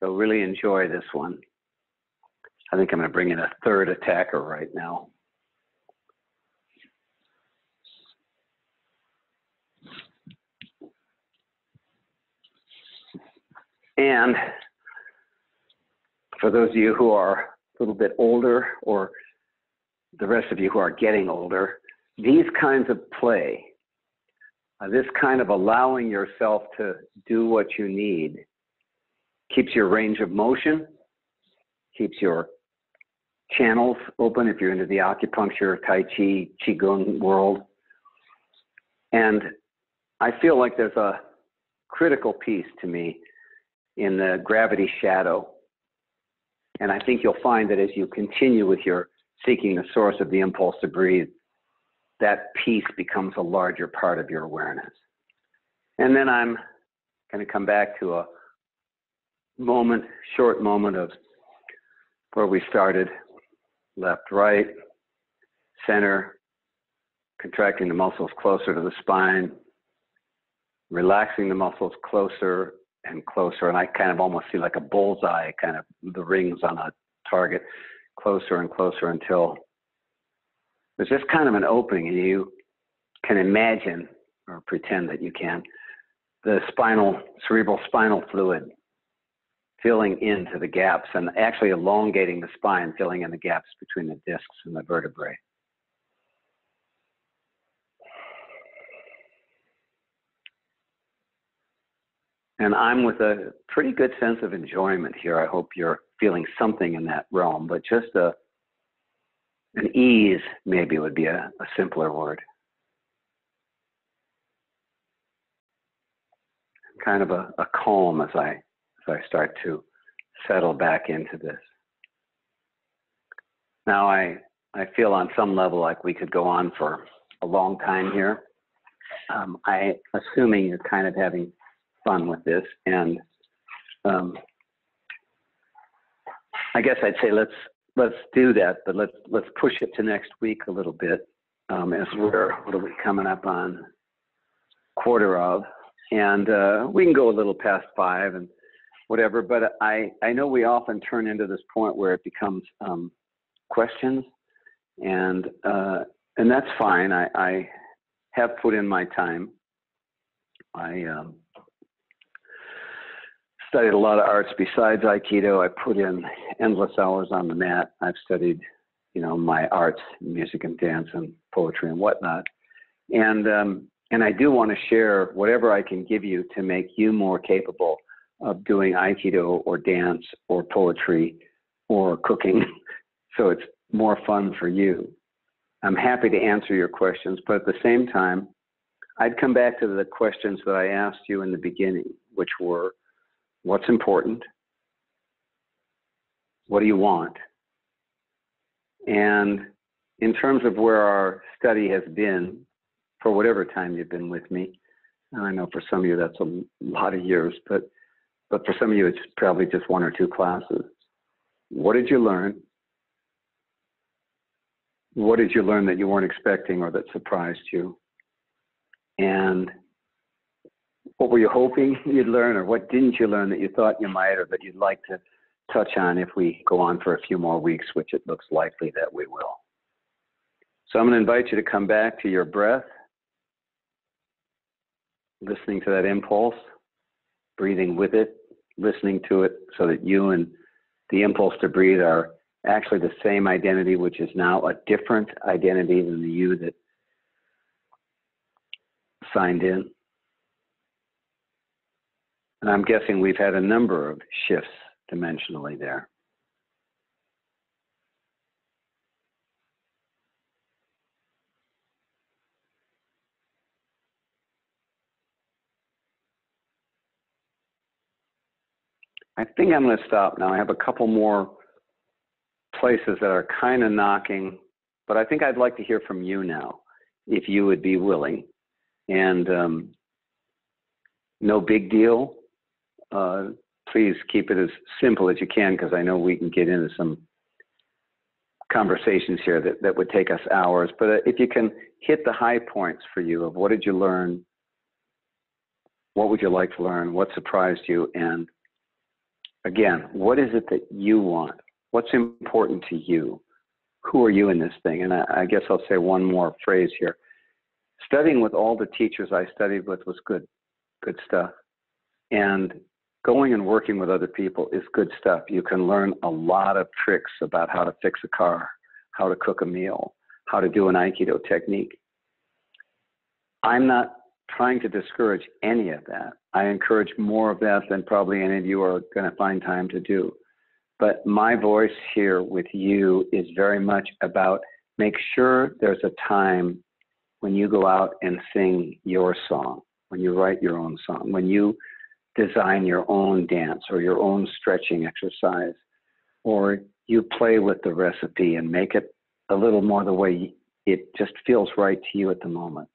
So really enjoy this one. I think I'm going to bring in a third attacker right now. And for those of you who are a little bit older or the rest of you who are getting older, these kinds of play, uh, this kind of allowing yourself to do what you need, keeps your range of motion, keeps your channels open if you're into the acupuncture, Tai Chi, Qigong world. And I feel like there's a critical piece to me in the gravity shadow. And I think you'll find that as you continue with your seeking the source of the impulse to breathe, that piece becomes a larger part of your awareness. And then I'm going to come back to a moment, short moment of where we started left, right, center, contracting the muscles closer to the spine, relaxing the muscles closer and closer. And I kind of almost see like a bullseye, kind of the rings on a target, closer and closer until there's just kind of an opening and you can imagine or pretend that you can the spinal, cerebral spinal fluid filling into the gaps and actually elongating the spine, filling in the gaps between the discs and the vertebrae. And I'm with a pretty good sense of enjoyment here. I hope you're feeling something in that realm, but just a an ease maybe would be a, a simpler word. Kind of a, a calm as I as I start to settle back into this. Now I I feel on some level like we could go on for a long time here. Um, I assuming you're kind of having fun with this, and um, I guess I'd say let's let's do that, but let's let's push it to next week a little bit um, as we're what are we coming up on quarter of, and uh, we can go a little past five and whatever. But I I know we often turn into this point where it becomes um, questions, and uh, and that's fine. I, I have put in my time. I um, studied a lot of arts besides Aikido. I put in endless hours on the mat. I've studied, you know, my arts, music and dance and poetry and whatnot. And um, and I do want to share whatever I can give you to make you more capable of doing Aikido or dance or poetry or cooking, so it's more fun for you. I'm happy to answer your questions, but at the same time, I'd come back to the questions that I asked you in the beginning, which were what's important, what do you want, and in terms of where our study has been for whatever time you've been with me, and I know for some of you that's a lot of years, but but for some of you it's probably just one or two classes. What did you learn? What did you learn that you weren't expecting or that surprised you? And what were you hoping you'd learn, or what didn't you learn that you thought you might, or that you'd like to touch on if we go on for a few more weeks, which it looks likely that we will. So I'm going to invite you to come back to your breath, listening to that impulse, breathing with it, listening to it so that you and the impulse to breathe are actually the same identity, which is now a different identity than the you that signed in. And I'm guessing we've had a number of shifts dimensionally there. I think I'm going to stop now. I have a couple more places that are kind of knocking, but I think I'd like to hear from you now, if you would be willing. And um, no big deal uh, please keep it as simple as you can because I know we can get into some conversations here that, that would take us hours. But uh, if you can hit the high points for you of what did you learn, what would you like to learn, what surprised you, and again, what is it that you want? What's important to you? Who are you in this thing? And I, I guess I'll say one more phrase here. Studying with all the teachers I studied with was good, good stuff. And going and working with other people is good stuff. You can learn a lot of tricks about how to fix a car, how to cook a meal, how to do an Aikido technique. I'm not trying to discourage any of that. I encourage more of that than probably any of you are going to find time to do. But my voice here with you is very much about make sure there's a time when you go out and sing your song, when you write your own song, when you design your own dance or your own stretching exercise, or you play with the recipe and make it a little more the way it just feels right to you at the moment.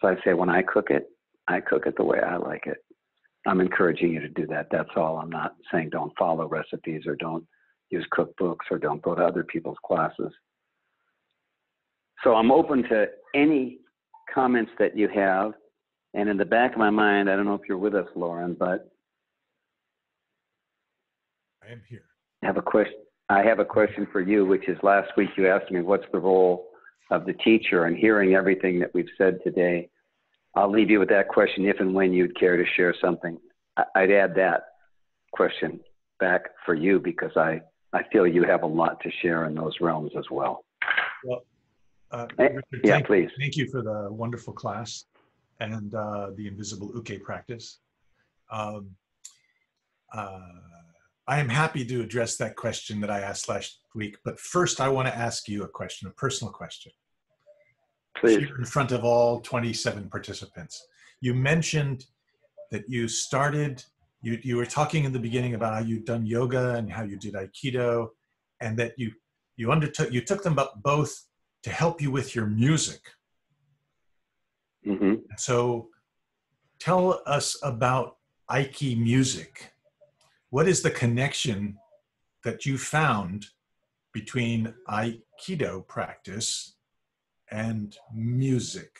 So I say, when I cook it, I cook it the way I like it. I'm encouraging you to do that. That's all. I'm not saying don't follow recipes or don't use cookbooks or don't go to other people's classes. So I'm open to any comments that you have. And in the back of my mind, I don't know if you're with us, Lauren, but I am here. I have a question. I have a question for you, which is last week you asked me what's the role of the teacher and hearing everything that we've said today. I'll leave you with that question if and when you'd care to share something. I'd add that question back for you because I, I feel you have a lot to share in those realms as well. Well, uh, Eh, Richard, yeah, thank, please. Thank you for the wonderful class and uh, the invisible uke practice. Um, uh, I am happy to address that question that I asked last week, but first I want to ask you a question, a personal question. Please. Here in front of all 27 participants. You mentioned that you started, you, you were talking in the beginning about how you'd done yoga and how you did Aikido, and that you, you undertook, you took them up both to help you with your music. Hmm So tell us about Aiki music. What is the connection that you found between Aikido practice and music?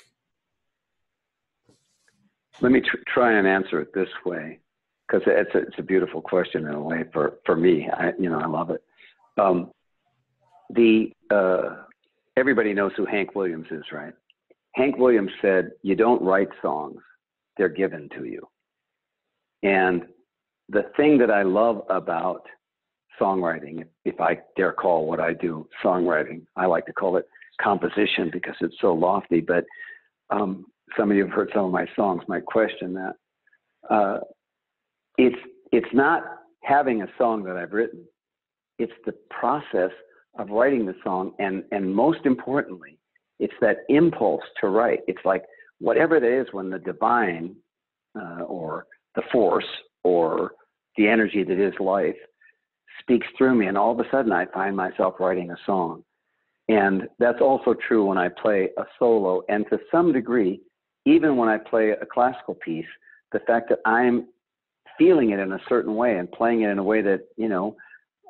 Let me tr- try and answer it this way, because it's a, it's a beautiful question in a way for, for me. I, you know, I love it. Um, the uh, everybody knows who Hank Williams is, right? Hank Williams said, "You don't write songs; they're given to you." And the thing that I love about songwriting, if I dare call what I do songwriting, I like to call it composition because it's so lofty. But um, some of you have heard some of my songs might question that. Uh, it's it's not having a song that I've written. It's the process of writing the song, and and most importantly, it's that impulse to write. It's like whatever it is when the divine uh, or the force or the energy that is life speaks through me, and all of a sudden I find myself writing a song. And that's also true when I play a solo, and to some degree, even when I play a classical piece, the fact that I'm feeling it in a certain way and playing it in a way that, you know,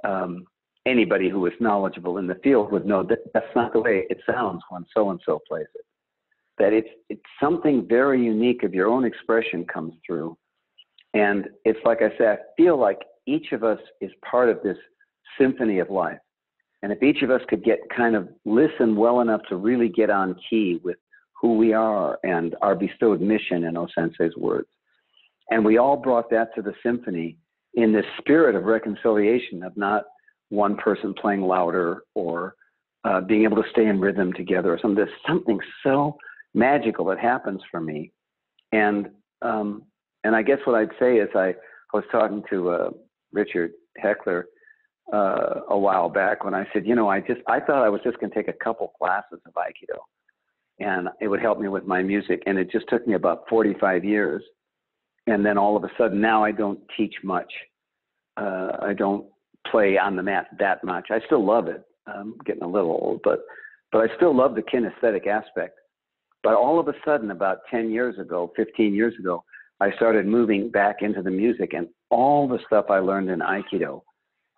um, anybody who is knowledgeable in the field would know that that's not the way it sounds when so and so plays it. That it's, it's something very unique of your own expression comes through. And it's like I say, I feel like each of us is part of this symphony of life. And if each of us could get kind of listen well enough to really get on key with who we are and our bestowed mission in Osensei's words, and we all brought that to the symphony in this spirit of reconciliation of not one person playing louder or uh, being able to stay in rhythm together or something. There's something so magical that happens for me. And um, and I guess what I'd say is I, I was talking to uh, Richard Heckler uh, a while back when I said, you know, I just I thought I was just going to take a couple classes of Aikido, and it would help me with my music. And it just took me about 45 years, and then all of a sudden now I don't teach much. Uh, I don't play on the mat that much. I still love it. I'm getting a little old, but but I still love the kinesthetic aspect. But all of a sudden, about 10 years ago, 15 years ago, I started moving back into the music, and all the stuff I learned in Aikido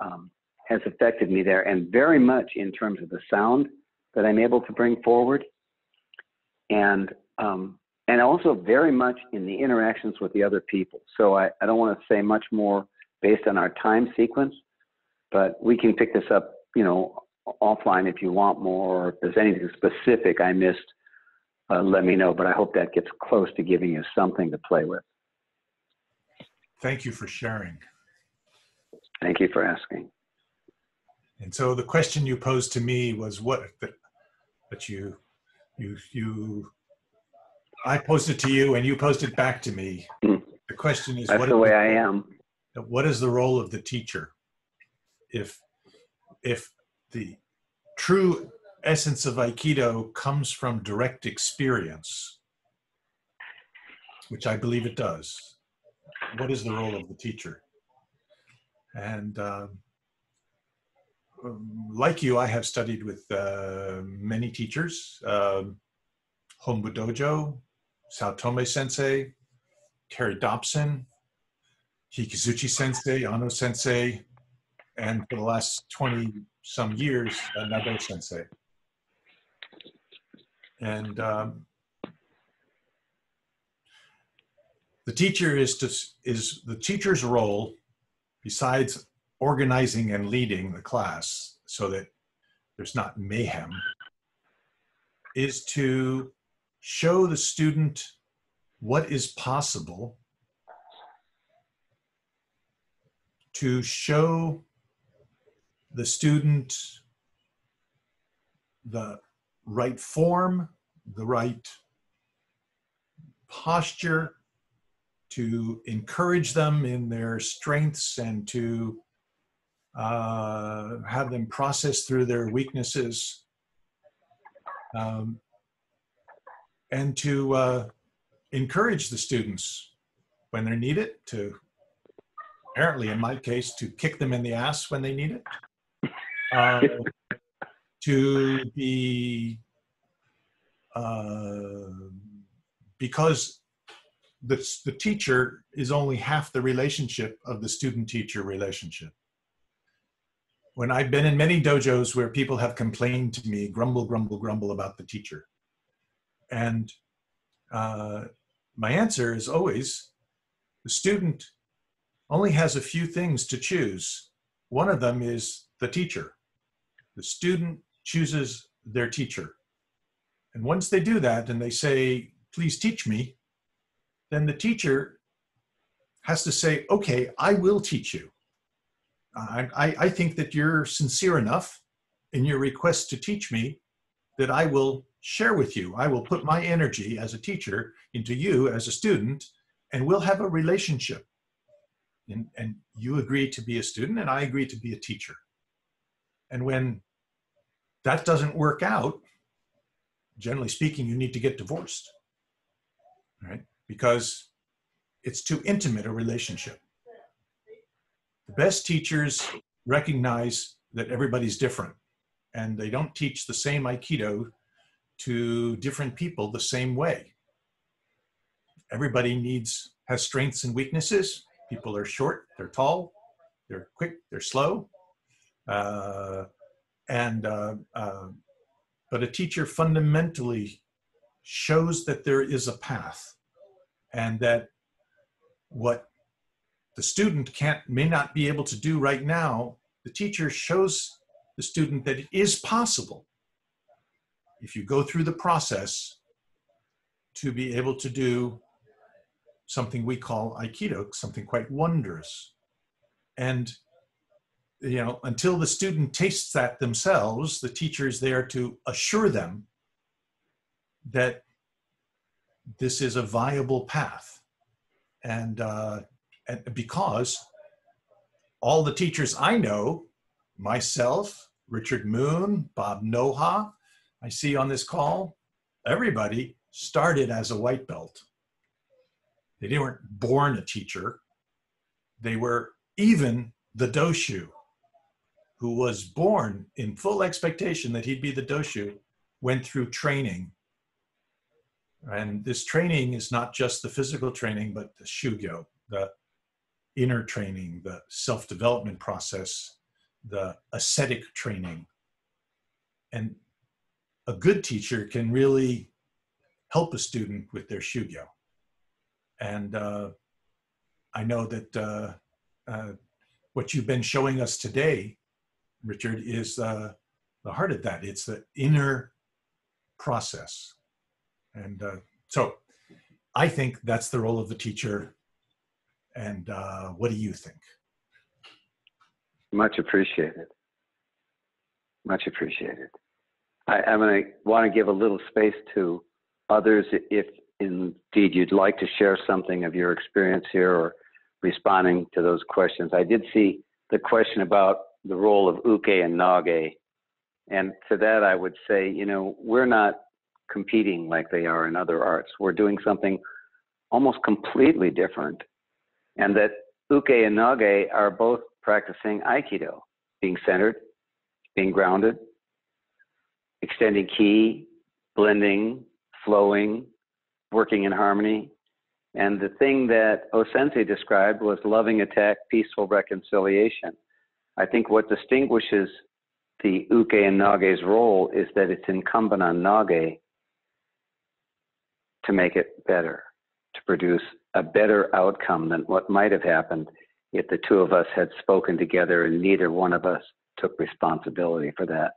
um, has affected me there, and very much in terms of the sound that I'm able to bring forward, and um, and also very much in the interactions with the other people. So I, I don't want to say much more based on our time sequence, but we can pick this up, you know, offline if you want more, or if there's anything specific I missed, uh, let me know. But I hope that gets close to giving you something to play with. Thank you for sharing. Thank you for asking. And so the question you posed to me was what that, that you you you I posed it to you and you posed it back to me. Hmm. The question is That's what the way I am. what is the role of the teacher if if the true essence of aikido comes from direct experience which i believe it does what is the role of the teacher? And um, um, like you i have studied with uh, many teachers um, hombu dojo saotome sensei terry dobson Hikitsuchi Sensei, Ano Sensei, and for the last 20 some years, uh, Sensei. And um, the teacher is to, is the teacher's role, besides organizing and leading the class so that there's not mayhem, is to show the student what is possible to show the student the right form, the right posture, to encourage them in their strengths and to uh, have them process through their weaknesses. Um, and to uh, encourage the students when they need it to apparently in my case, to kick them in the ass when they need it, uh, to be, uh, because the, the teacher is only half the relationship of the student-teacher relationship. When I've been in many dojos where people have complained to me, grumble, grumble, grumble about the teacher. And uh, my answer is always, the student only has a few things to choose. One of them is the teacher. The student chooses their teacher. And once they do that and they say, please teach me, then the teacher has to say, okay, I will teach you. I, I, I think that you're sincere enough in your request to teach me that I will share with you. I will put my energy as a teacher into you as a student, and we'll have a relationship and, and you agree to be a student and I agree to be a teacher. And when that doesn't work out, generally speaking, you need to get divorced, right? Because it's too intimate a relationship. The best teachers recognize that everybody's different and they don't teach the same Aikido to different people the same way. Everybody needs, has strengths and weaknesses, People are short, they're tall, they're quick, they're slow. Uh, and, uh, uh, but a teacher fundamentally shows that there is a path and that what the student can't, may not be able to do right now, the teacher shows the student that it is possible if you go through the process to be able to do something we call Aikido, something quite wondrous. And you know, until the student tastes that themselves, the teacher is there to assure them that this is a viable path. And, uh, and because all the teachers I know, myself, Richard Moon, Bob Noha, I see on this call, everybody started as a white belt. They weren't born a teacher. They were even the doshu, who was born in full expectation that he'd be the doshu, went through training. And this training is not just the physical training, but the shugyo, the inner training, the self development process, the ascetic training. And a good teacher can really help a student with their shugyo. And uh, I know that uh, uh, what you've been showing us today, Richard, is uh, the heart of that. It's the inner process. And uh, so I think that's the role of the teacher and uh, what do you think? Much appreciated. Much appreciated. I, I'm going to want to give a little space to others if indeed you'd like to share something of your experience here or responding to those questions. I did see the question about the role of uke and nage. And to that, I would say, you know, we're not competing like they are in other arts. We're doing something almost completely different. And that uke and nage are both practicing aikido, being centered, being grounded, extending ki, blending, flowing, working in harmony. And the thing that Osensei described was loving attack, peaceful reconciliation. I think what distinguishes the uke and nage's role is that it's incumbent on nage to make it better, to produce a better outcome than what might have happened if the two of us had spoken together and neither one of us took responsibility for that,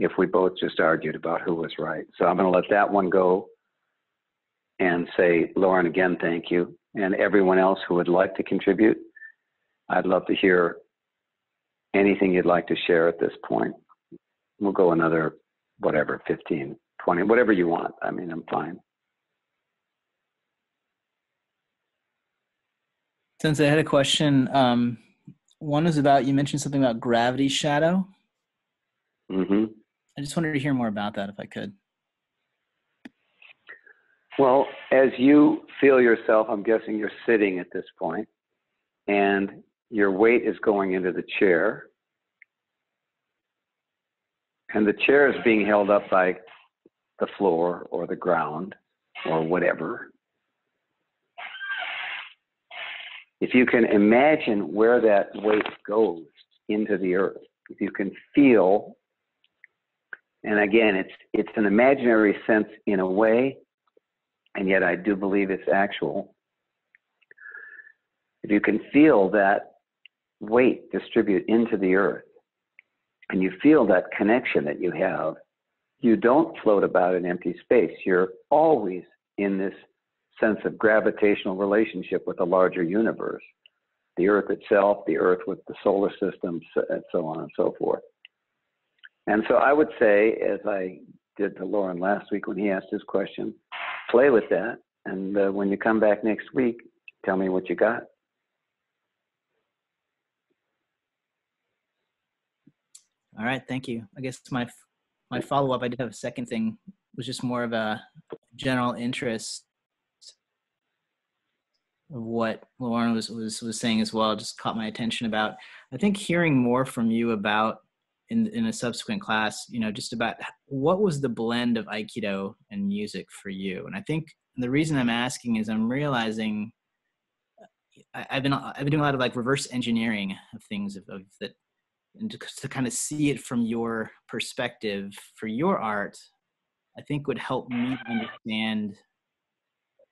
if we both just argued about who was right. So I'm going to let that one go and say, Lauren, again, thank you. And everyone else who would like to contribute, I'd love to hear anything you'd like to share at this point. We'll go another, whatever, 15, 20, whatever you want. I mean, I'm fine. Since I had a question, um, one is about you mentioned something about gravity shadow. Mm-hmm. I just wanted to hear more about that if I could. Well, as you feel yourself, I'm guessing you're sitting at this point, and your weight is going into the chair, and the chair is being held up by the floor or the ground or whatever. If you can imagine where that weight goes into the earth, if you can feel, and again, it's it's an imaginary sense in a way, and yet I do believe it's actual. If you can feel that weight distribute into the earth, and you feel that connection that you have, you don't float about in empty space. You're always in this sense of gravitational relationship with the larger universe, the earth itself, the earth with the solar system, and so on and so forth. And so I would say, as I did to Lauren last week when he asked his question, play with that. And uh, when you come back next week, tell me what you got. All right, thank you. I guess my my follow up, I did have a second thing, was just more of a general interest of what Lauren was was was saying as well. Just caught my attention about. I think hearing more from you about in in a subsequent class, you know, just about what was the blend of Aikido and music for you. And I think the reason I'm asking is I'm realizing uh, I, have been I've been doing a lot of like reverse engineering of things of, of that and to, to kind of see it from your perspective for your art, I think would help me understand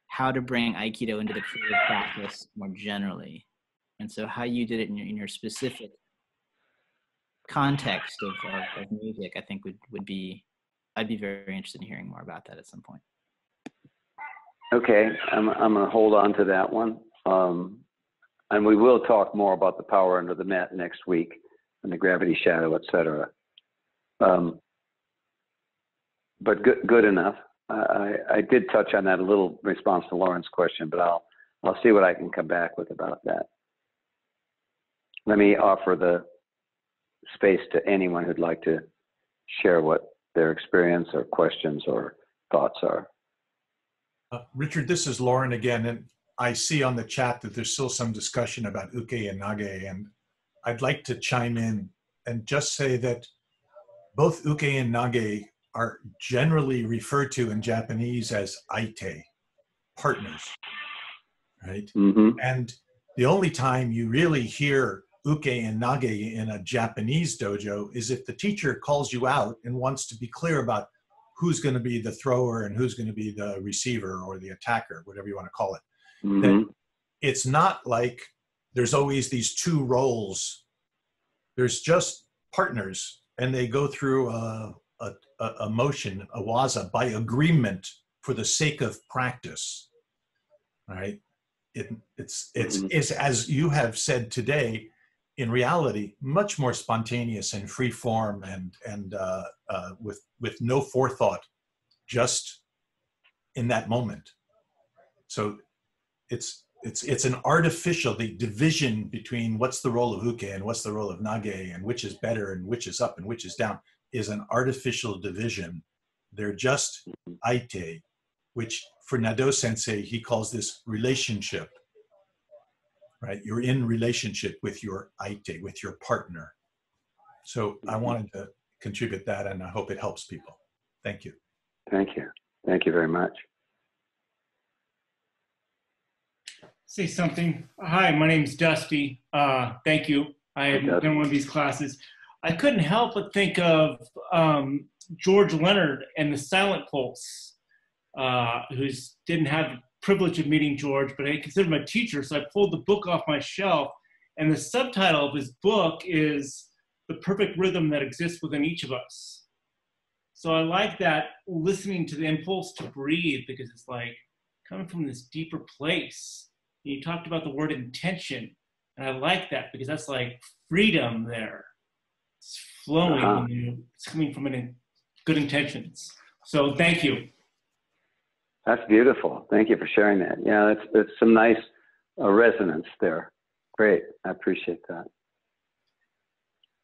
how to bring Aikido into the creative practice more generally. And so how you did it in your, in your specific context of, of, of music, I think would, would be, I'd be very interested in hearing more about that at some point. Okay, I'm, I'm going to hold on to that one. Um, and we will talk more about the power under the mat next week and the gravity shadow, etc. Um, but good, good enough. I, I did touch on that a little response to Lauren's question, but I'll I'll see what I can come back with about that. Let me offer the space to anyone who'd like to share what their experience or questions or thoughts are. Uh, Richard, this is Lauren again, and I see on the chat that there's still some discussion about uke and nage, and I'd like to chime in and just say that both uke and nage are generally referred to in Japanese as aite, partners, right? Mm-hmm. And the only time you really hear uke and nage in a Japanese dojo is if the teacher calls you out and wants to be clear about who's going to be the thrower and who's going to be the receiver or the attacker, whatever you want to call it. Mm-hmm. It's not like there's always these two roles. There's just partners, and they go through a, a, a motion, a waza, by agreement for the sake of practice. Right? it, it's it's Mhm. is as you have said today in reality much more spontaneous and free form and and uh, uh, with with no forethought just in that moment so it's it's it's an artificial the division between what's the role of uke and what's the role of nage and which is better and which is up and which is down is an artificial division. They're just aite which for Nadeau sensei he calls this relationship right? You're in relationship with your aite with your partner. So i mm-hmm. wanted to contribute that and i hope it helps people. Thank you. Thank you. Thank you very much. Say something. Hi, my name's Dusty. Uh, thank you. I haven't Dusty. done one of these classes. I couldn't help but think of um, George Leonard and the Silent Pulse, uh, who didn't have the privilege of meeting George, but I consider him a teacher. So I pulled the book off my shelf, and the subtitle of his book is "The Perfect Rhythm That Exists Within Each of Us." So I like that listening to the impulse to breathe because it's like coming from this deeper place you talked about the word intention and i like that because that's like freedom there it's flowing Uh-huh. you, it's coming from an in, good intentions so thank you That's beautiful. Thank you for sharing that. Yeah, that's, that's some nice uh, resonance there. Great. I appreciate that.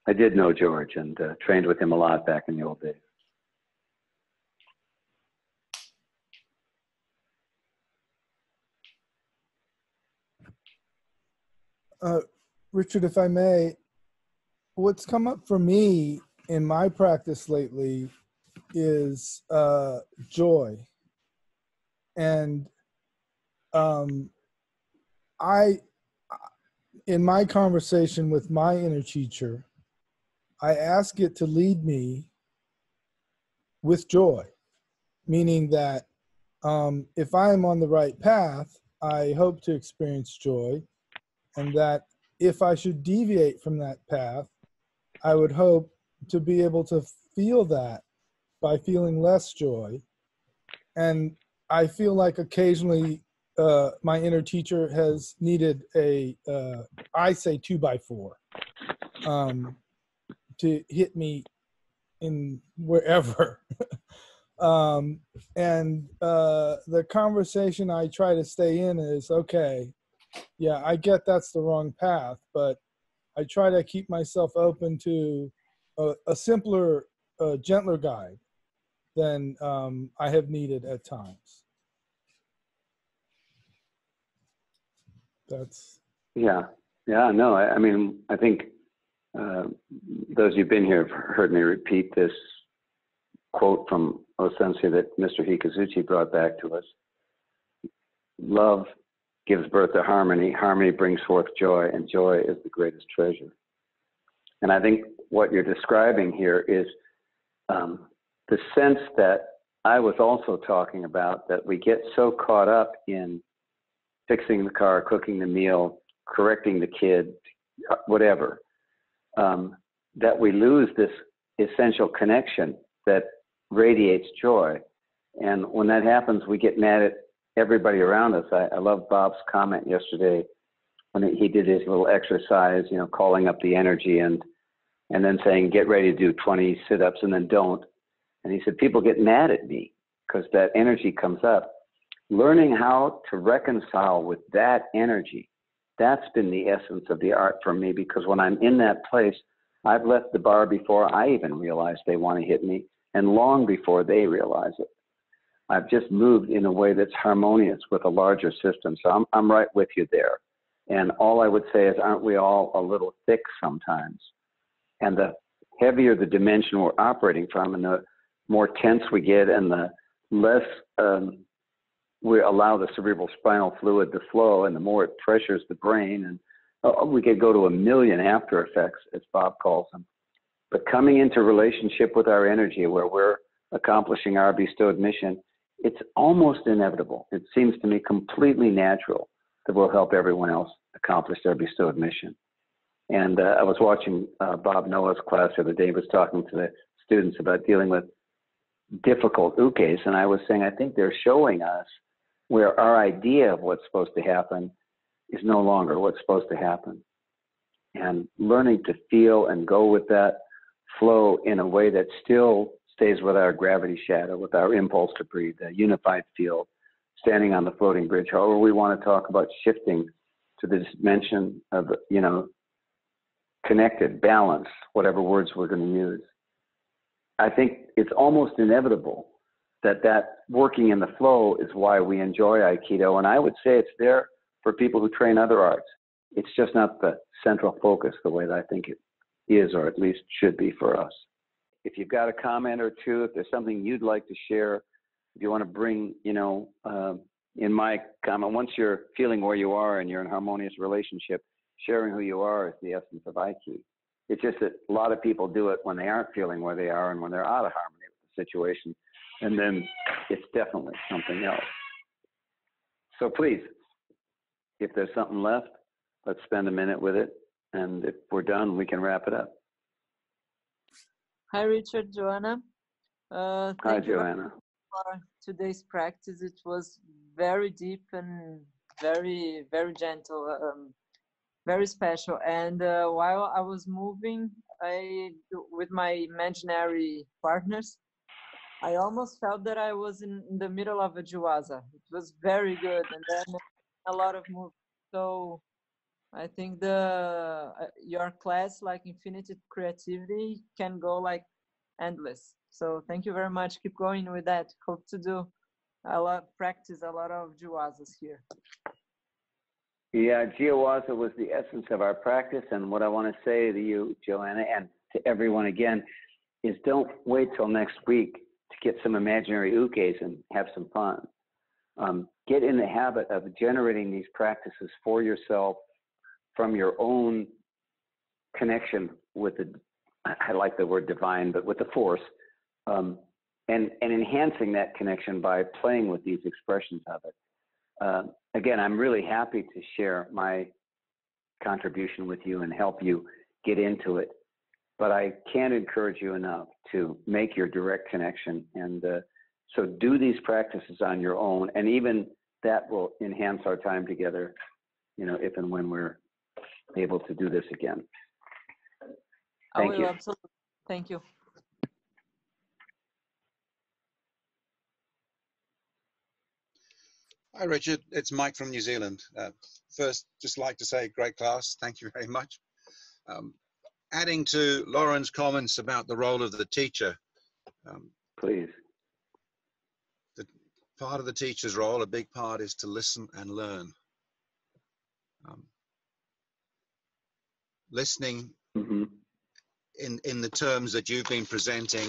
I did know George and uh, trained with him a lot back in the old days. Uh, Richard, if I may, what's come up for me in my practice lately is uh, joy. And um, I, in my conversation with my inner teacher, I ask it to lead me with joy, meaning that um, if I am on the right path, I hope to experience joy and that if I should deviate from that path, I would hope to be able to feel that by feeling less joy. And I feel like occasionally uh, my inner teacher has needed a, uh, I say two by four, um, to hit me in wherever. um, and uh, the conversation I try to stay in is okay, yeah, I get that's the wrong path, but I try to keep myself open to a, a simpler, uh, gentler guide than um, I have needed at times. That's Yeah, yeah, no, I, I mean, I think uh, those who've been here have heard me repeat this quote from Osensei that Mr. Hikitsuchi brought back to us. Love gives birth to harmony, harmony brings forth joy, and joy is the greatest treasure. And I think what you're describing here is um, the sense that I was also talking about that we get so caught up in fixing the car, cooking the meal, correcting the kid, whatever, um, that we lose this essential connection that radiates joy. And when that happens, we get mad at everybody around us. I, I love Bob's comment yesterday when he did his little exercise, you know, calling up the energy and and then saying, "Get ready to do 20 sit-ups," and then don't. And he said, people get mad at me because that energy comes up. Learning how to reconcile with that energy, that's been the essence of the art for me because when I'm in that place, I've left the bar before I even realize they want to hit me and long before they realize it. I've just moved in a way that's harmonious with a larger system. So I'm, I'm right with you there. And all I would say is, aren't we all a little thick sometimes? And the heavier the dimension we're operating from and the more tense we get and the less um, we allow the cerebral spinal fluid to flow and the more it pressures the brain and uh, we could go to a million after effects as bob calls them but coming into relationship with our energy where we're accomplishing our bestowed mission it's almost inevitable. It seems to me completely natural that we'll help everyone else accomplish their bestowed mission. And uh, i was watching uh, bob noah's class the other day. He was talking to the students about dealing with difficult ukes and i was saying i think they're showing us where our idea of what's supposed to happen is no longer what's supposed to happen. And learning to feel and go with that flow in a way that still stays with our gravity shadow, with our impulse to breathe, a unified field, standing on the floating bridge, however we want to talk about shifting to the dimension of, you know, connected, balanced, whatever words we're going to use. I think it's almost inevitable that that working in the flow is why we enjoy Aikido. And I would say it's there for people who train other arts. It's just not the central focus the way that I think it is, or at least should be for us. If you've got a comment or two, if there's something you'd like to share, if you want to bring, you know, uh, in my comment, once you're feeling where you are and you're in harmonious relationship, sharing who you are is the essence of Aiki. It's just that a lot of people do it when they aren't feeling where they are and when they're out of harmony with the situation. And then it's definitely something else. So please, if there's something left, let's spend a minute with it. And if we're done, we can wrap it up. Hi, Richard, Joanna. Uh, Hi, Joanna. for today's practice. It was very deep and very, very gentle, um, very special. And uh, while I was moving, I with my imaginary partners, I almost felt that I was in, in the middle of a jiyu waza. It was very good, and then a lot of movement. So I think the uh, your class, like Infinity Creativity, can go like endless. So thank you very much. Keep going with that. Hope to do a lot, practice a lot of jiyu wazas here. Yeah, Jiyu waza was the essence of our practice. And what I want to say to you, Joanna, and to everyone again, is don't wait till next week to get some imaginary ukes and have some fun. Um, get in the habit of generating these practices for yourself from your own connection with the, I like the word divine, but with the force, um, and, and enhancing that connection by playing with these expressions of it. Uh, again, I'm really happy to share my contribution with you and help you get into it. But I can't encourage you enough to make your direct connection. And uh, so do these practices on your own. And even that will enhance our time together, you know, if and when we're able to do this again. I Thank will you. absolutely. Thank you. Hi, Richard. It's Mike from New Zealand. Uh, first, just like to say, great class. Thank you very much. Um, adding to Lauren's comments about the role of the teacher, um, Please. part of the teacher's role, a big part, is to listen and learn. Um, listening hmm in, in the terms that you've been presenting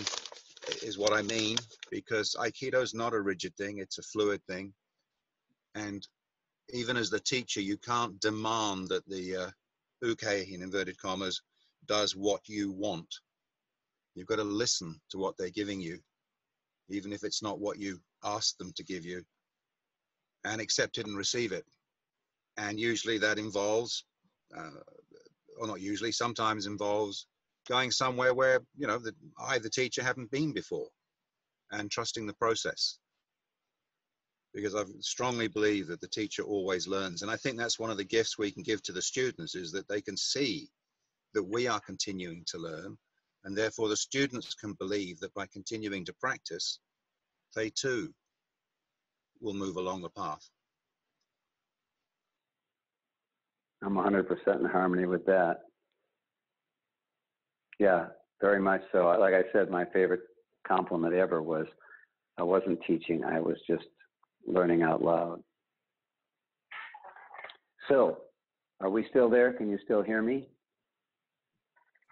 is what I mean, because Aikido is not a rigid thing, it's a fluid thing. And even as the teacher, you can't demand that the uh, uke, in inverted commas, does what you want. You've got to listen to what they're giving you, even if it's not what you asked them to give you, and accept it and receive it. And usually that involves, uh, or not usually, sometimes involves going somewhere where you know the, I, the teacher, haven't been before, and trusting the process. Because I strongly believe that the teacher always learns, and I think that's one of the gifts we can give to the students is that they can see that we are continuing to learn, and therefore the students can believe that by continuing to practice, they too will move along the path. I'm 100% in harmony with that. Yeah, very much so. Like I said, my favorite compliment ever was I wasn't teaching, I was just learning out loud. So, are we still there? Can you still hear me?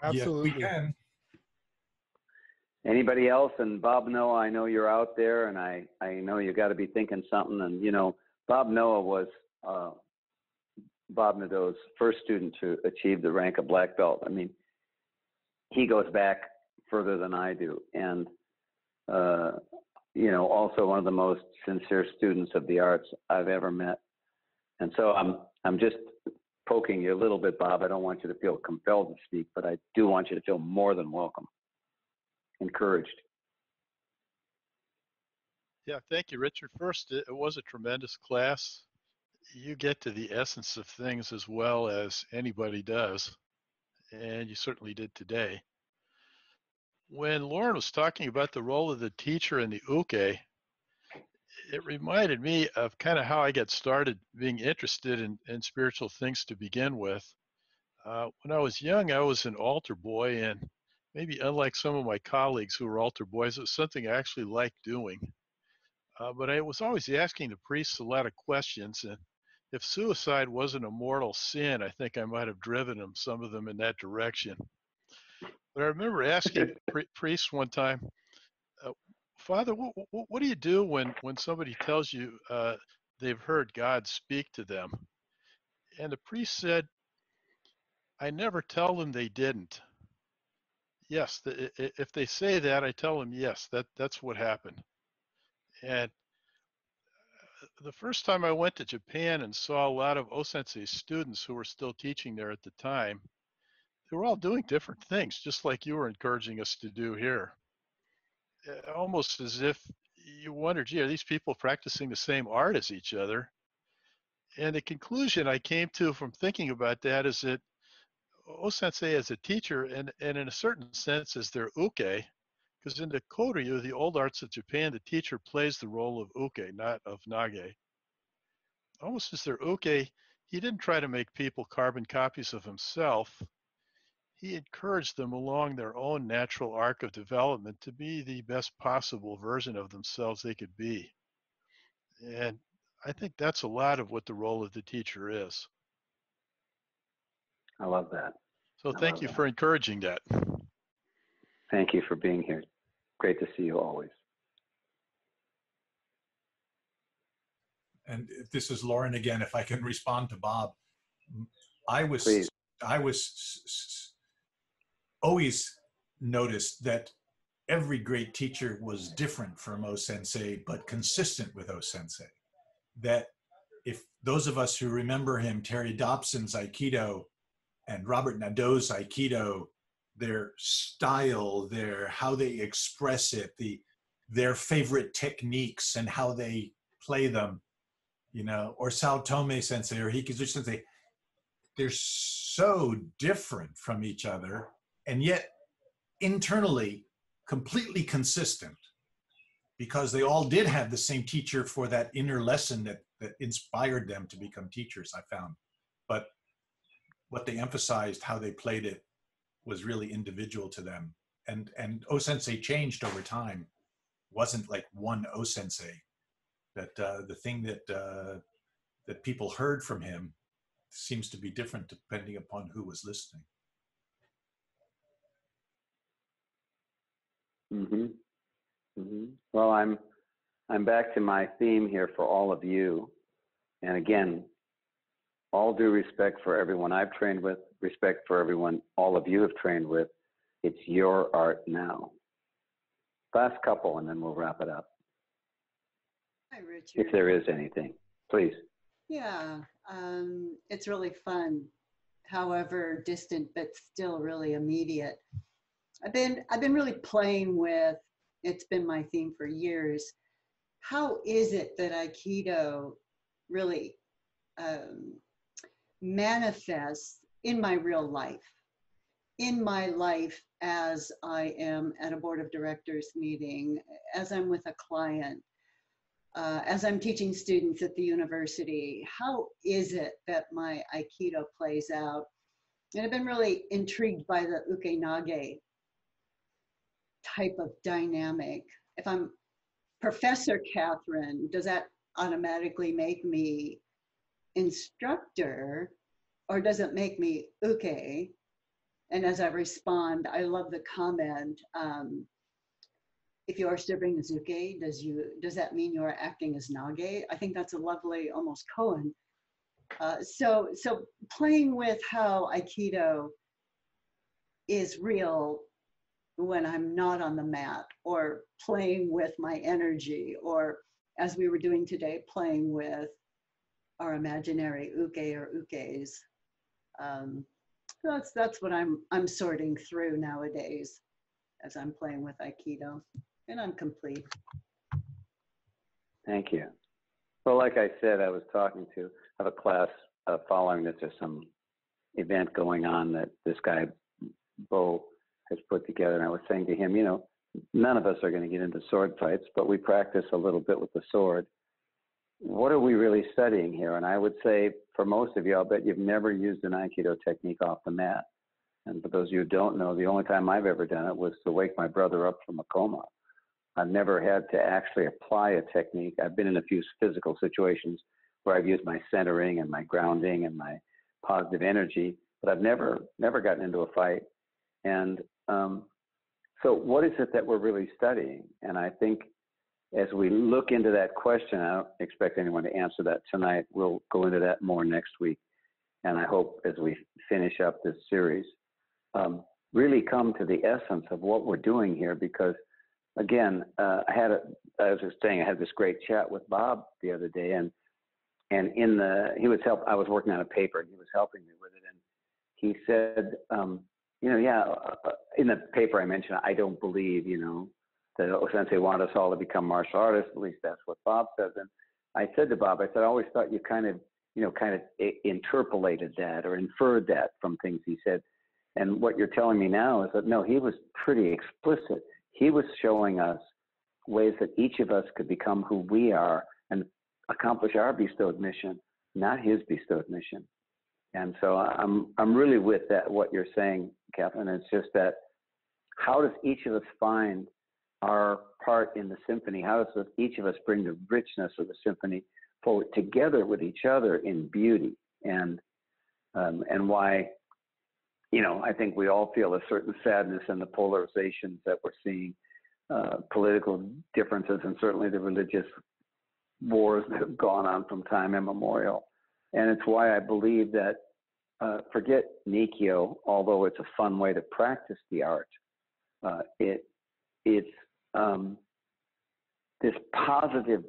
Absolutely. Yes, we can. Anybody else? And Bob Noah, I know you're out there, and I I know you got to be thinking something. And you know, Bob Noah was uh, Bob Nadeau's first student to achieve the rank of black belt. I mean, he goes back further than I do, and uh, you know, also one of the most sincere students of the arts I've ever met. And so I'm I'm just poking you a little bit, Bob. I don't want you to feel compelled to speak, but I do want you to feel more than welcome, encouraged. Yeah, thank you, Richard. First, it it was a tremendous class. You get to the essence of things as well as anybody does, and you certainly did today. When Lauren was talking about the role of the teacher in the uke, it reminded me of kind of how I got started being interested in, in spiritual things to begin with. Uh, when I was young, I was an altar boy, and maybe unlike some of my colleagues who were altar boys, it was something I actually liked doing. Uh, but I was always asking the priests a lot of questions, and if suicide wasn't a mortal sin, I think I might have driven them, some of them, in that direction. But I remember asking pri- priests one time, uh, Father, what, what, what, do you do when, when somebody tells you uh, they've heard God speak to them? And the priest said, I never tell them they didn't. Yes, the, if they say that, I tell them, yes, that, that's what happened. And uh, the first time I went to Japan and saw a lot of O-sensei students who were still teaching there at the time, they were all doing different things, just like you were encouraging us to do here. Uh, almost as if you wonder, gee, are these people practicing the same art as each other? And the conclusion I came to from thinking about that is that O-sensei as a teacher, and, and in a certain sense as their uke, because in the Koryu, the old arts of Japan, the teacher plays the role of uke, not of nage. Almost as their uke, he didn't try to make people carbon copies of himself. He encouraged them along their own natural arc of development to be the best possible version of themselves they could be. And I think that's a lot of what the role of the teacher is. I love that. So thank you that. for encouraging that. Thank you for being here. Great to see you always. And this is Lauren again. If I can respond to Bob, I was Please. I was always noticed that every great teacher was different from O Sensei, but consistent with O Sensei. That if those of us who remember him, Terry Dobson's Aikido and Robert Nadeau's Aikido, their style, their how they express it, the their favorite techniques and how they play them, you know, or Saotome Sensei or Hikitsuchi Sensei, they're so different from each other, and yet internally completely consistent because they all did have the same teacher for that inner lesson that, that inspired them to become teachers, I found. But what they emphasized, how they played it, was really individual to them. And and O Sensei changed over time. wasn't like one O Sensei. That uh, the thing that uh, that people heard from him seems to be different depending upon who was listening. Mm-hmm. Mm-hmm. Well, I'm I'm back to my theme here for all of you, and again, all due respect for everyone I've trained with, respect for everyone all of you have trained with. It's your art now. Last couple, and then we'll wrap it up. Hi, Richard. If there is anything, please. Yeah, um, it's really fun, however distant, but still really immediate. I've been I've been really playing with. It's been my theme for years. How is it that Aikido really um, manifests in my real life, in my life as I am at a board of directors meeting, as I'm with a client, uh, as I'm teaching students at the university, how is it that my Aikido plays out? And I've been really intrigued by the Uke Nage type of dynamic. If I'm Professor Catherine, does that automatically make me instructor or does it make me okay? And as I respond, I love the comment. Um, if you are serving as uke, does you does that mean you are acting as nage? I think that's a lovely, almost koan. Uh, so so playing with how aikido is real when I'm not on the mat, or playing with my energy, or as we were doing today, playing with our imaginary uke or ukes. Um, that's that's what I'm I'm sorting through nowadays as I'm playing with Aikido, and I'm complete. Thank you. Well, like I said, I was talking to have a class uh, following that there's some event going on that this guy Bo has put together, and I was saying to him, you know, none of us are going to get into sword fights, but we practice a little bit with the sword. What are we really studying here? And I would say, for most of you, I'll bet you've never used an Aikido technique off the mat. And for those of you who don't know, the only time I've ever done it was to wake my brother up from a coma. I've never had to actually apply a technique. I've been in a few physical situations where I've used my centering and my grounding and my positive energy, but I've never never gotten into a fight. And um, so, what is it that we're really studying? And I think as we look into that question, I don't expect anyone to answer that tonight. We'll go into that more next week. And I hope as we finish up this series, um, really come to the essence of what we're doing here. Because again, uh, I had a, I was saying, I had this great chat with Bob the other day, and and in the he was help. I was working on a paper, and he was helping me with it, and he said, um, you know, yeah, uh, uh, in the paper I mentioned, I don't believe, you know, that Sensei want us all to become martial artists. At least that's what Bob says. And I said to Bob, I said, I always thought you kind of, you know, kind of interpolated that or inferred that from things he said. And what you're telling me now is that no, he was pretty explicit. He was showing us ways that each of us could become who we are and accomplish our bestowed mission, not his bestowed mission. And so I'm I'm really with that what you're saying, Catherine. It's just that how does each of us find our part in the symphony? How does each of us bring the richness of the symphony forward together with each other in beauty? And um, and why, you know, I think we all feel a certain sadness in the polarizations that we're seeing, uh, political differences, and certainly the religious wars that have gone on from time immemorial. And it's why I believe that uh, forget Nikyo, although it's a fun way to practice the art. Uh, it it's um, this positive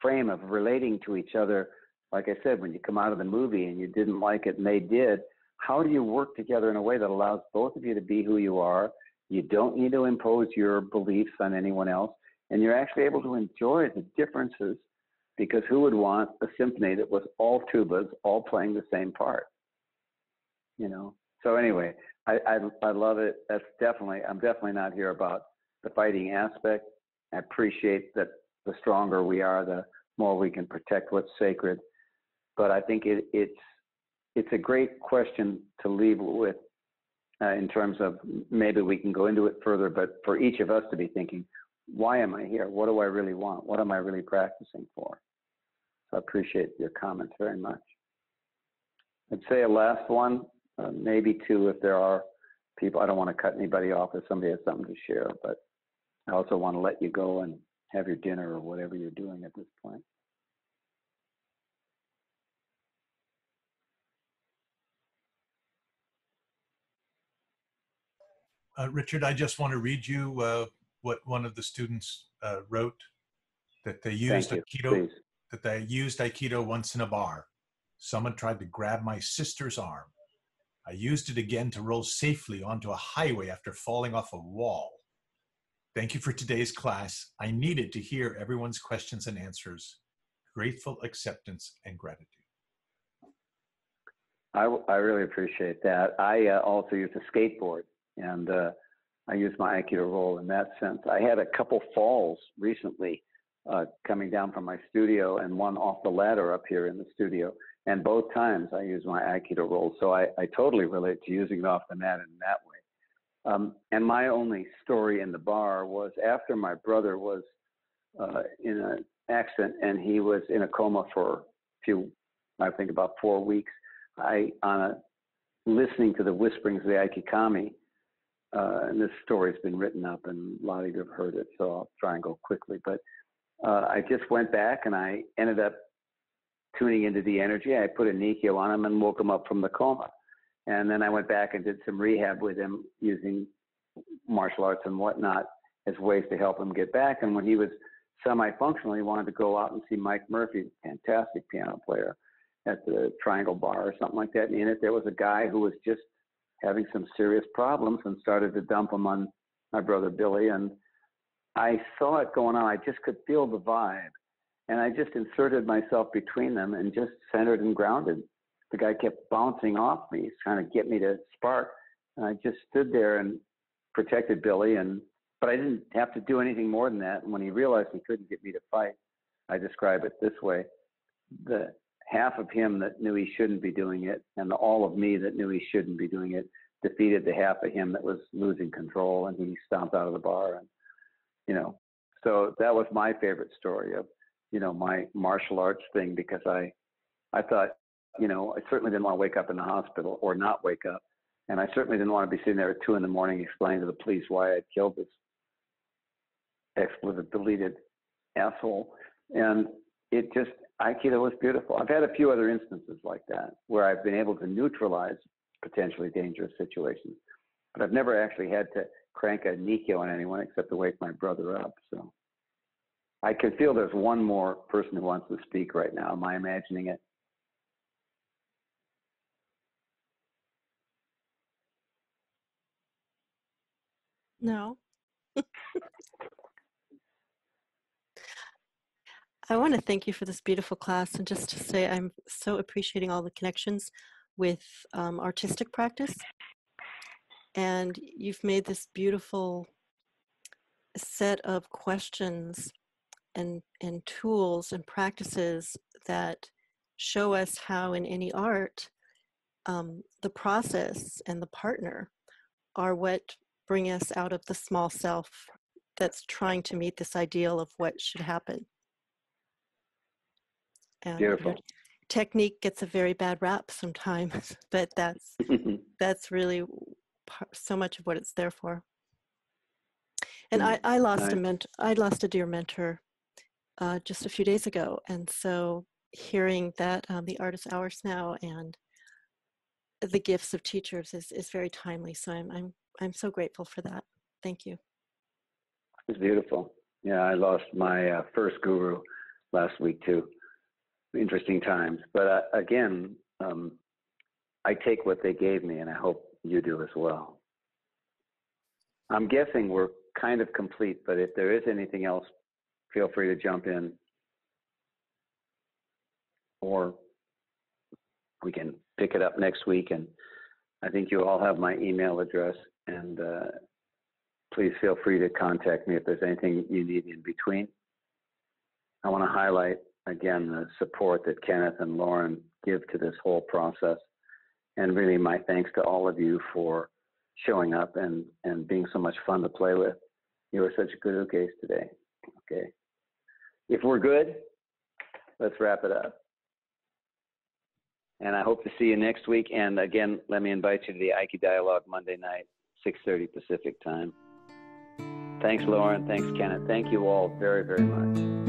frame of relating to each other. Like I said, when you come out of the movie and you didn't like it and they did, how do you work together in a way that allows both of you to be who you are? You don't need to impose your beliefs on anyone else, and you're actually able to enjoy the differences because who would want a symphony that was all tubas all playing the same part? You know. So anyway, I, I I love it. That's definitely I'm definitely not here about the fighting aspect. I appreciate that the stronger we are, the more we can protect what's sacred. But I think it, it's it's a great question to leave with uh, in terms of maybe we can go into it further. But for each of us to be thinking, why am I here? What do I really want? What am I really practicing for? So I appreciate your comments very much. I'd say a last one, uh, maybe two if there are people. I don't want to cut anybody off if somebody has something to share, but I also want to let you go and have your dinner or whatever you're doing at this point. Uh, Richard, I just want to read you uh, what one of the students uh, wrote that they used Aikido. That they used Aikido once in a bar. Someone tried to grab my sister's arm. I used it again to roll safely onto a highway after falling off a wall. Thank you for today's class. I needed to hear everyone's questions and answers. Grateful acceptance and gratitude. I, I really appreciate that. I uh, also use a skateboard and uh, I use my Aikido roll in that sense. I had a couple falls recently uh, coming down from my studio and one off the ladder up here in the studio. And both times I use my Aikido roll. So I, I totally relate to using it off the mat in that way. Um, and my only story in the bar was after my brother was uh, in an accident and he was in a coma for a few, I think about four weeks. I, on a, listening to the whisperings of the Aikikami, uh, and this story's been written up and a lot of you have heard it, so I'll try and go quickly. But uh, I just went back and I ended up tuning into the energy. I put a Nikyo on him and woke him up from the coma. And then I went back and did some rehab with him using martial arts and whatnot as ways to help him get back. And when he was semi-functional, he wanted to go out and see Mike Murphy, fantastic piano player, at the Triangle Bar or something like that. And in it, there was a guy who was just having some serious problems and started to dump him on my brother Billy. And I saw it going on. I just could feel the vibe. And I just inserted myself between them and just centered and grounded. The guy kept bouncing off me, trying to get me to spark. And I just stood there and protected Billy. And but I didn't have to do anything more than that. And when he realized he couldn't get me to fight, I describe it this way: the half of him that knew he shouldn't be doing it, and the all of me that knew he shouldn't be doing it, defeated the half of him that was losing control, and he stomped out of the bar. And you know, so that was my favorite story of you know my martial arts thing because I I thought you know I certainly didn't want to wake up in the hospital or not wake up, and I certainly didn't want to be sitting there at two in the morning explaining to the police why I'd killed this expletive deleted asshole. And it just Aikido was beautiful. I've had a few other instances like that where I've been able to neutralize potentially dangerous situations, but I've never actually had to crank a Nikkyo on anyone except to wake my brother up. So I can feel there's one more person who wants to speak right now. Am I imagining it? No. I want to thank you for this beautiful class and just to say I'm so appreciating all the connections with um, artistic practice. And you've made this beautiful set of questions and, and tools and practices that show us how in any art um, the process and the partner are what bring us out of the small self that's trying to meet this ideal of what should happen. And Beautiful. Technique gets a very bad rap sometimes, but that's that's really so much of what it's there for. And I, I lost nice. a ment I lost a dear mentor uh, just a few days ago, and so hearing that um, the artist hours now and the gifts of teachers is, is very timely. So I'm I'm I'm so grateful for that. Thank you. It's beautiful. Yeah, I lost my uh, first guru last week too. Interesting times, but uh, again, um, I take what they gave me, and I hope you do as well. I'm guessing we're kind of complete, but if there is anything else, feel free to jump in, or we can pick it up next week. And I think you all have my email address, and uh, please feel free to contact me if there's anything you need in between. I want to highlight again the support that Kenneth and Lauren give to this whole process. And really, my thanks to all of you for showing up and, and being so much fun to play with. You were such a good case today. Okay. If we're good, let's wrap it up. And I hope to see you next week. And again, let me invite you to the Aiki Dialogue Monday night, 6:30 Pacific time. Thanks, Lauren. Thanks, Kenneth. Thank you all very, very much.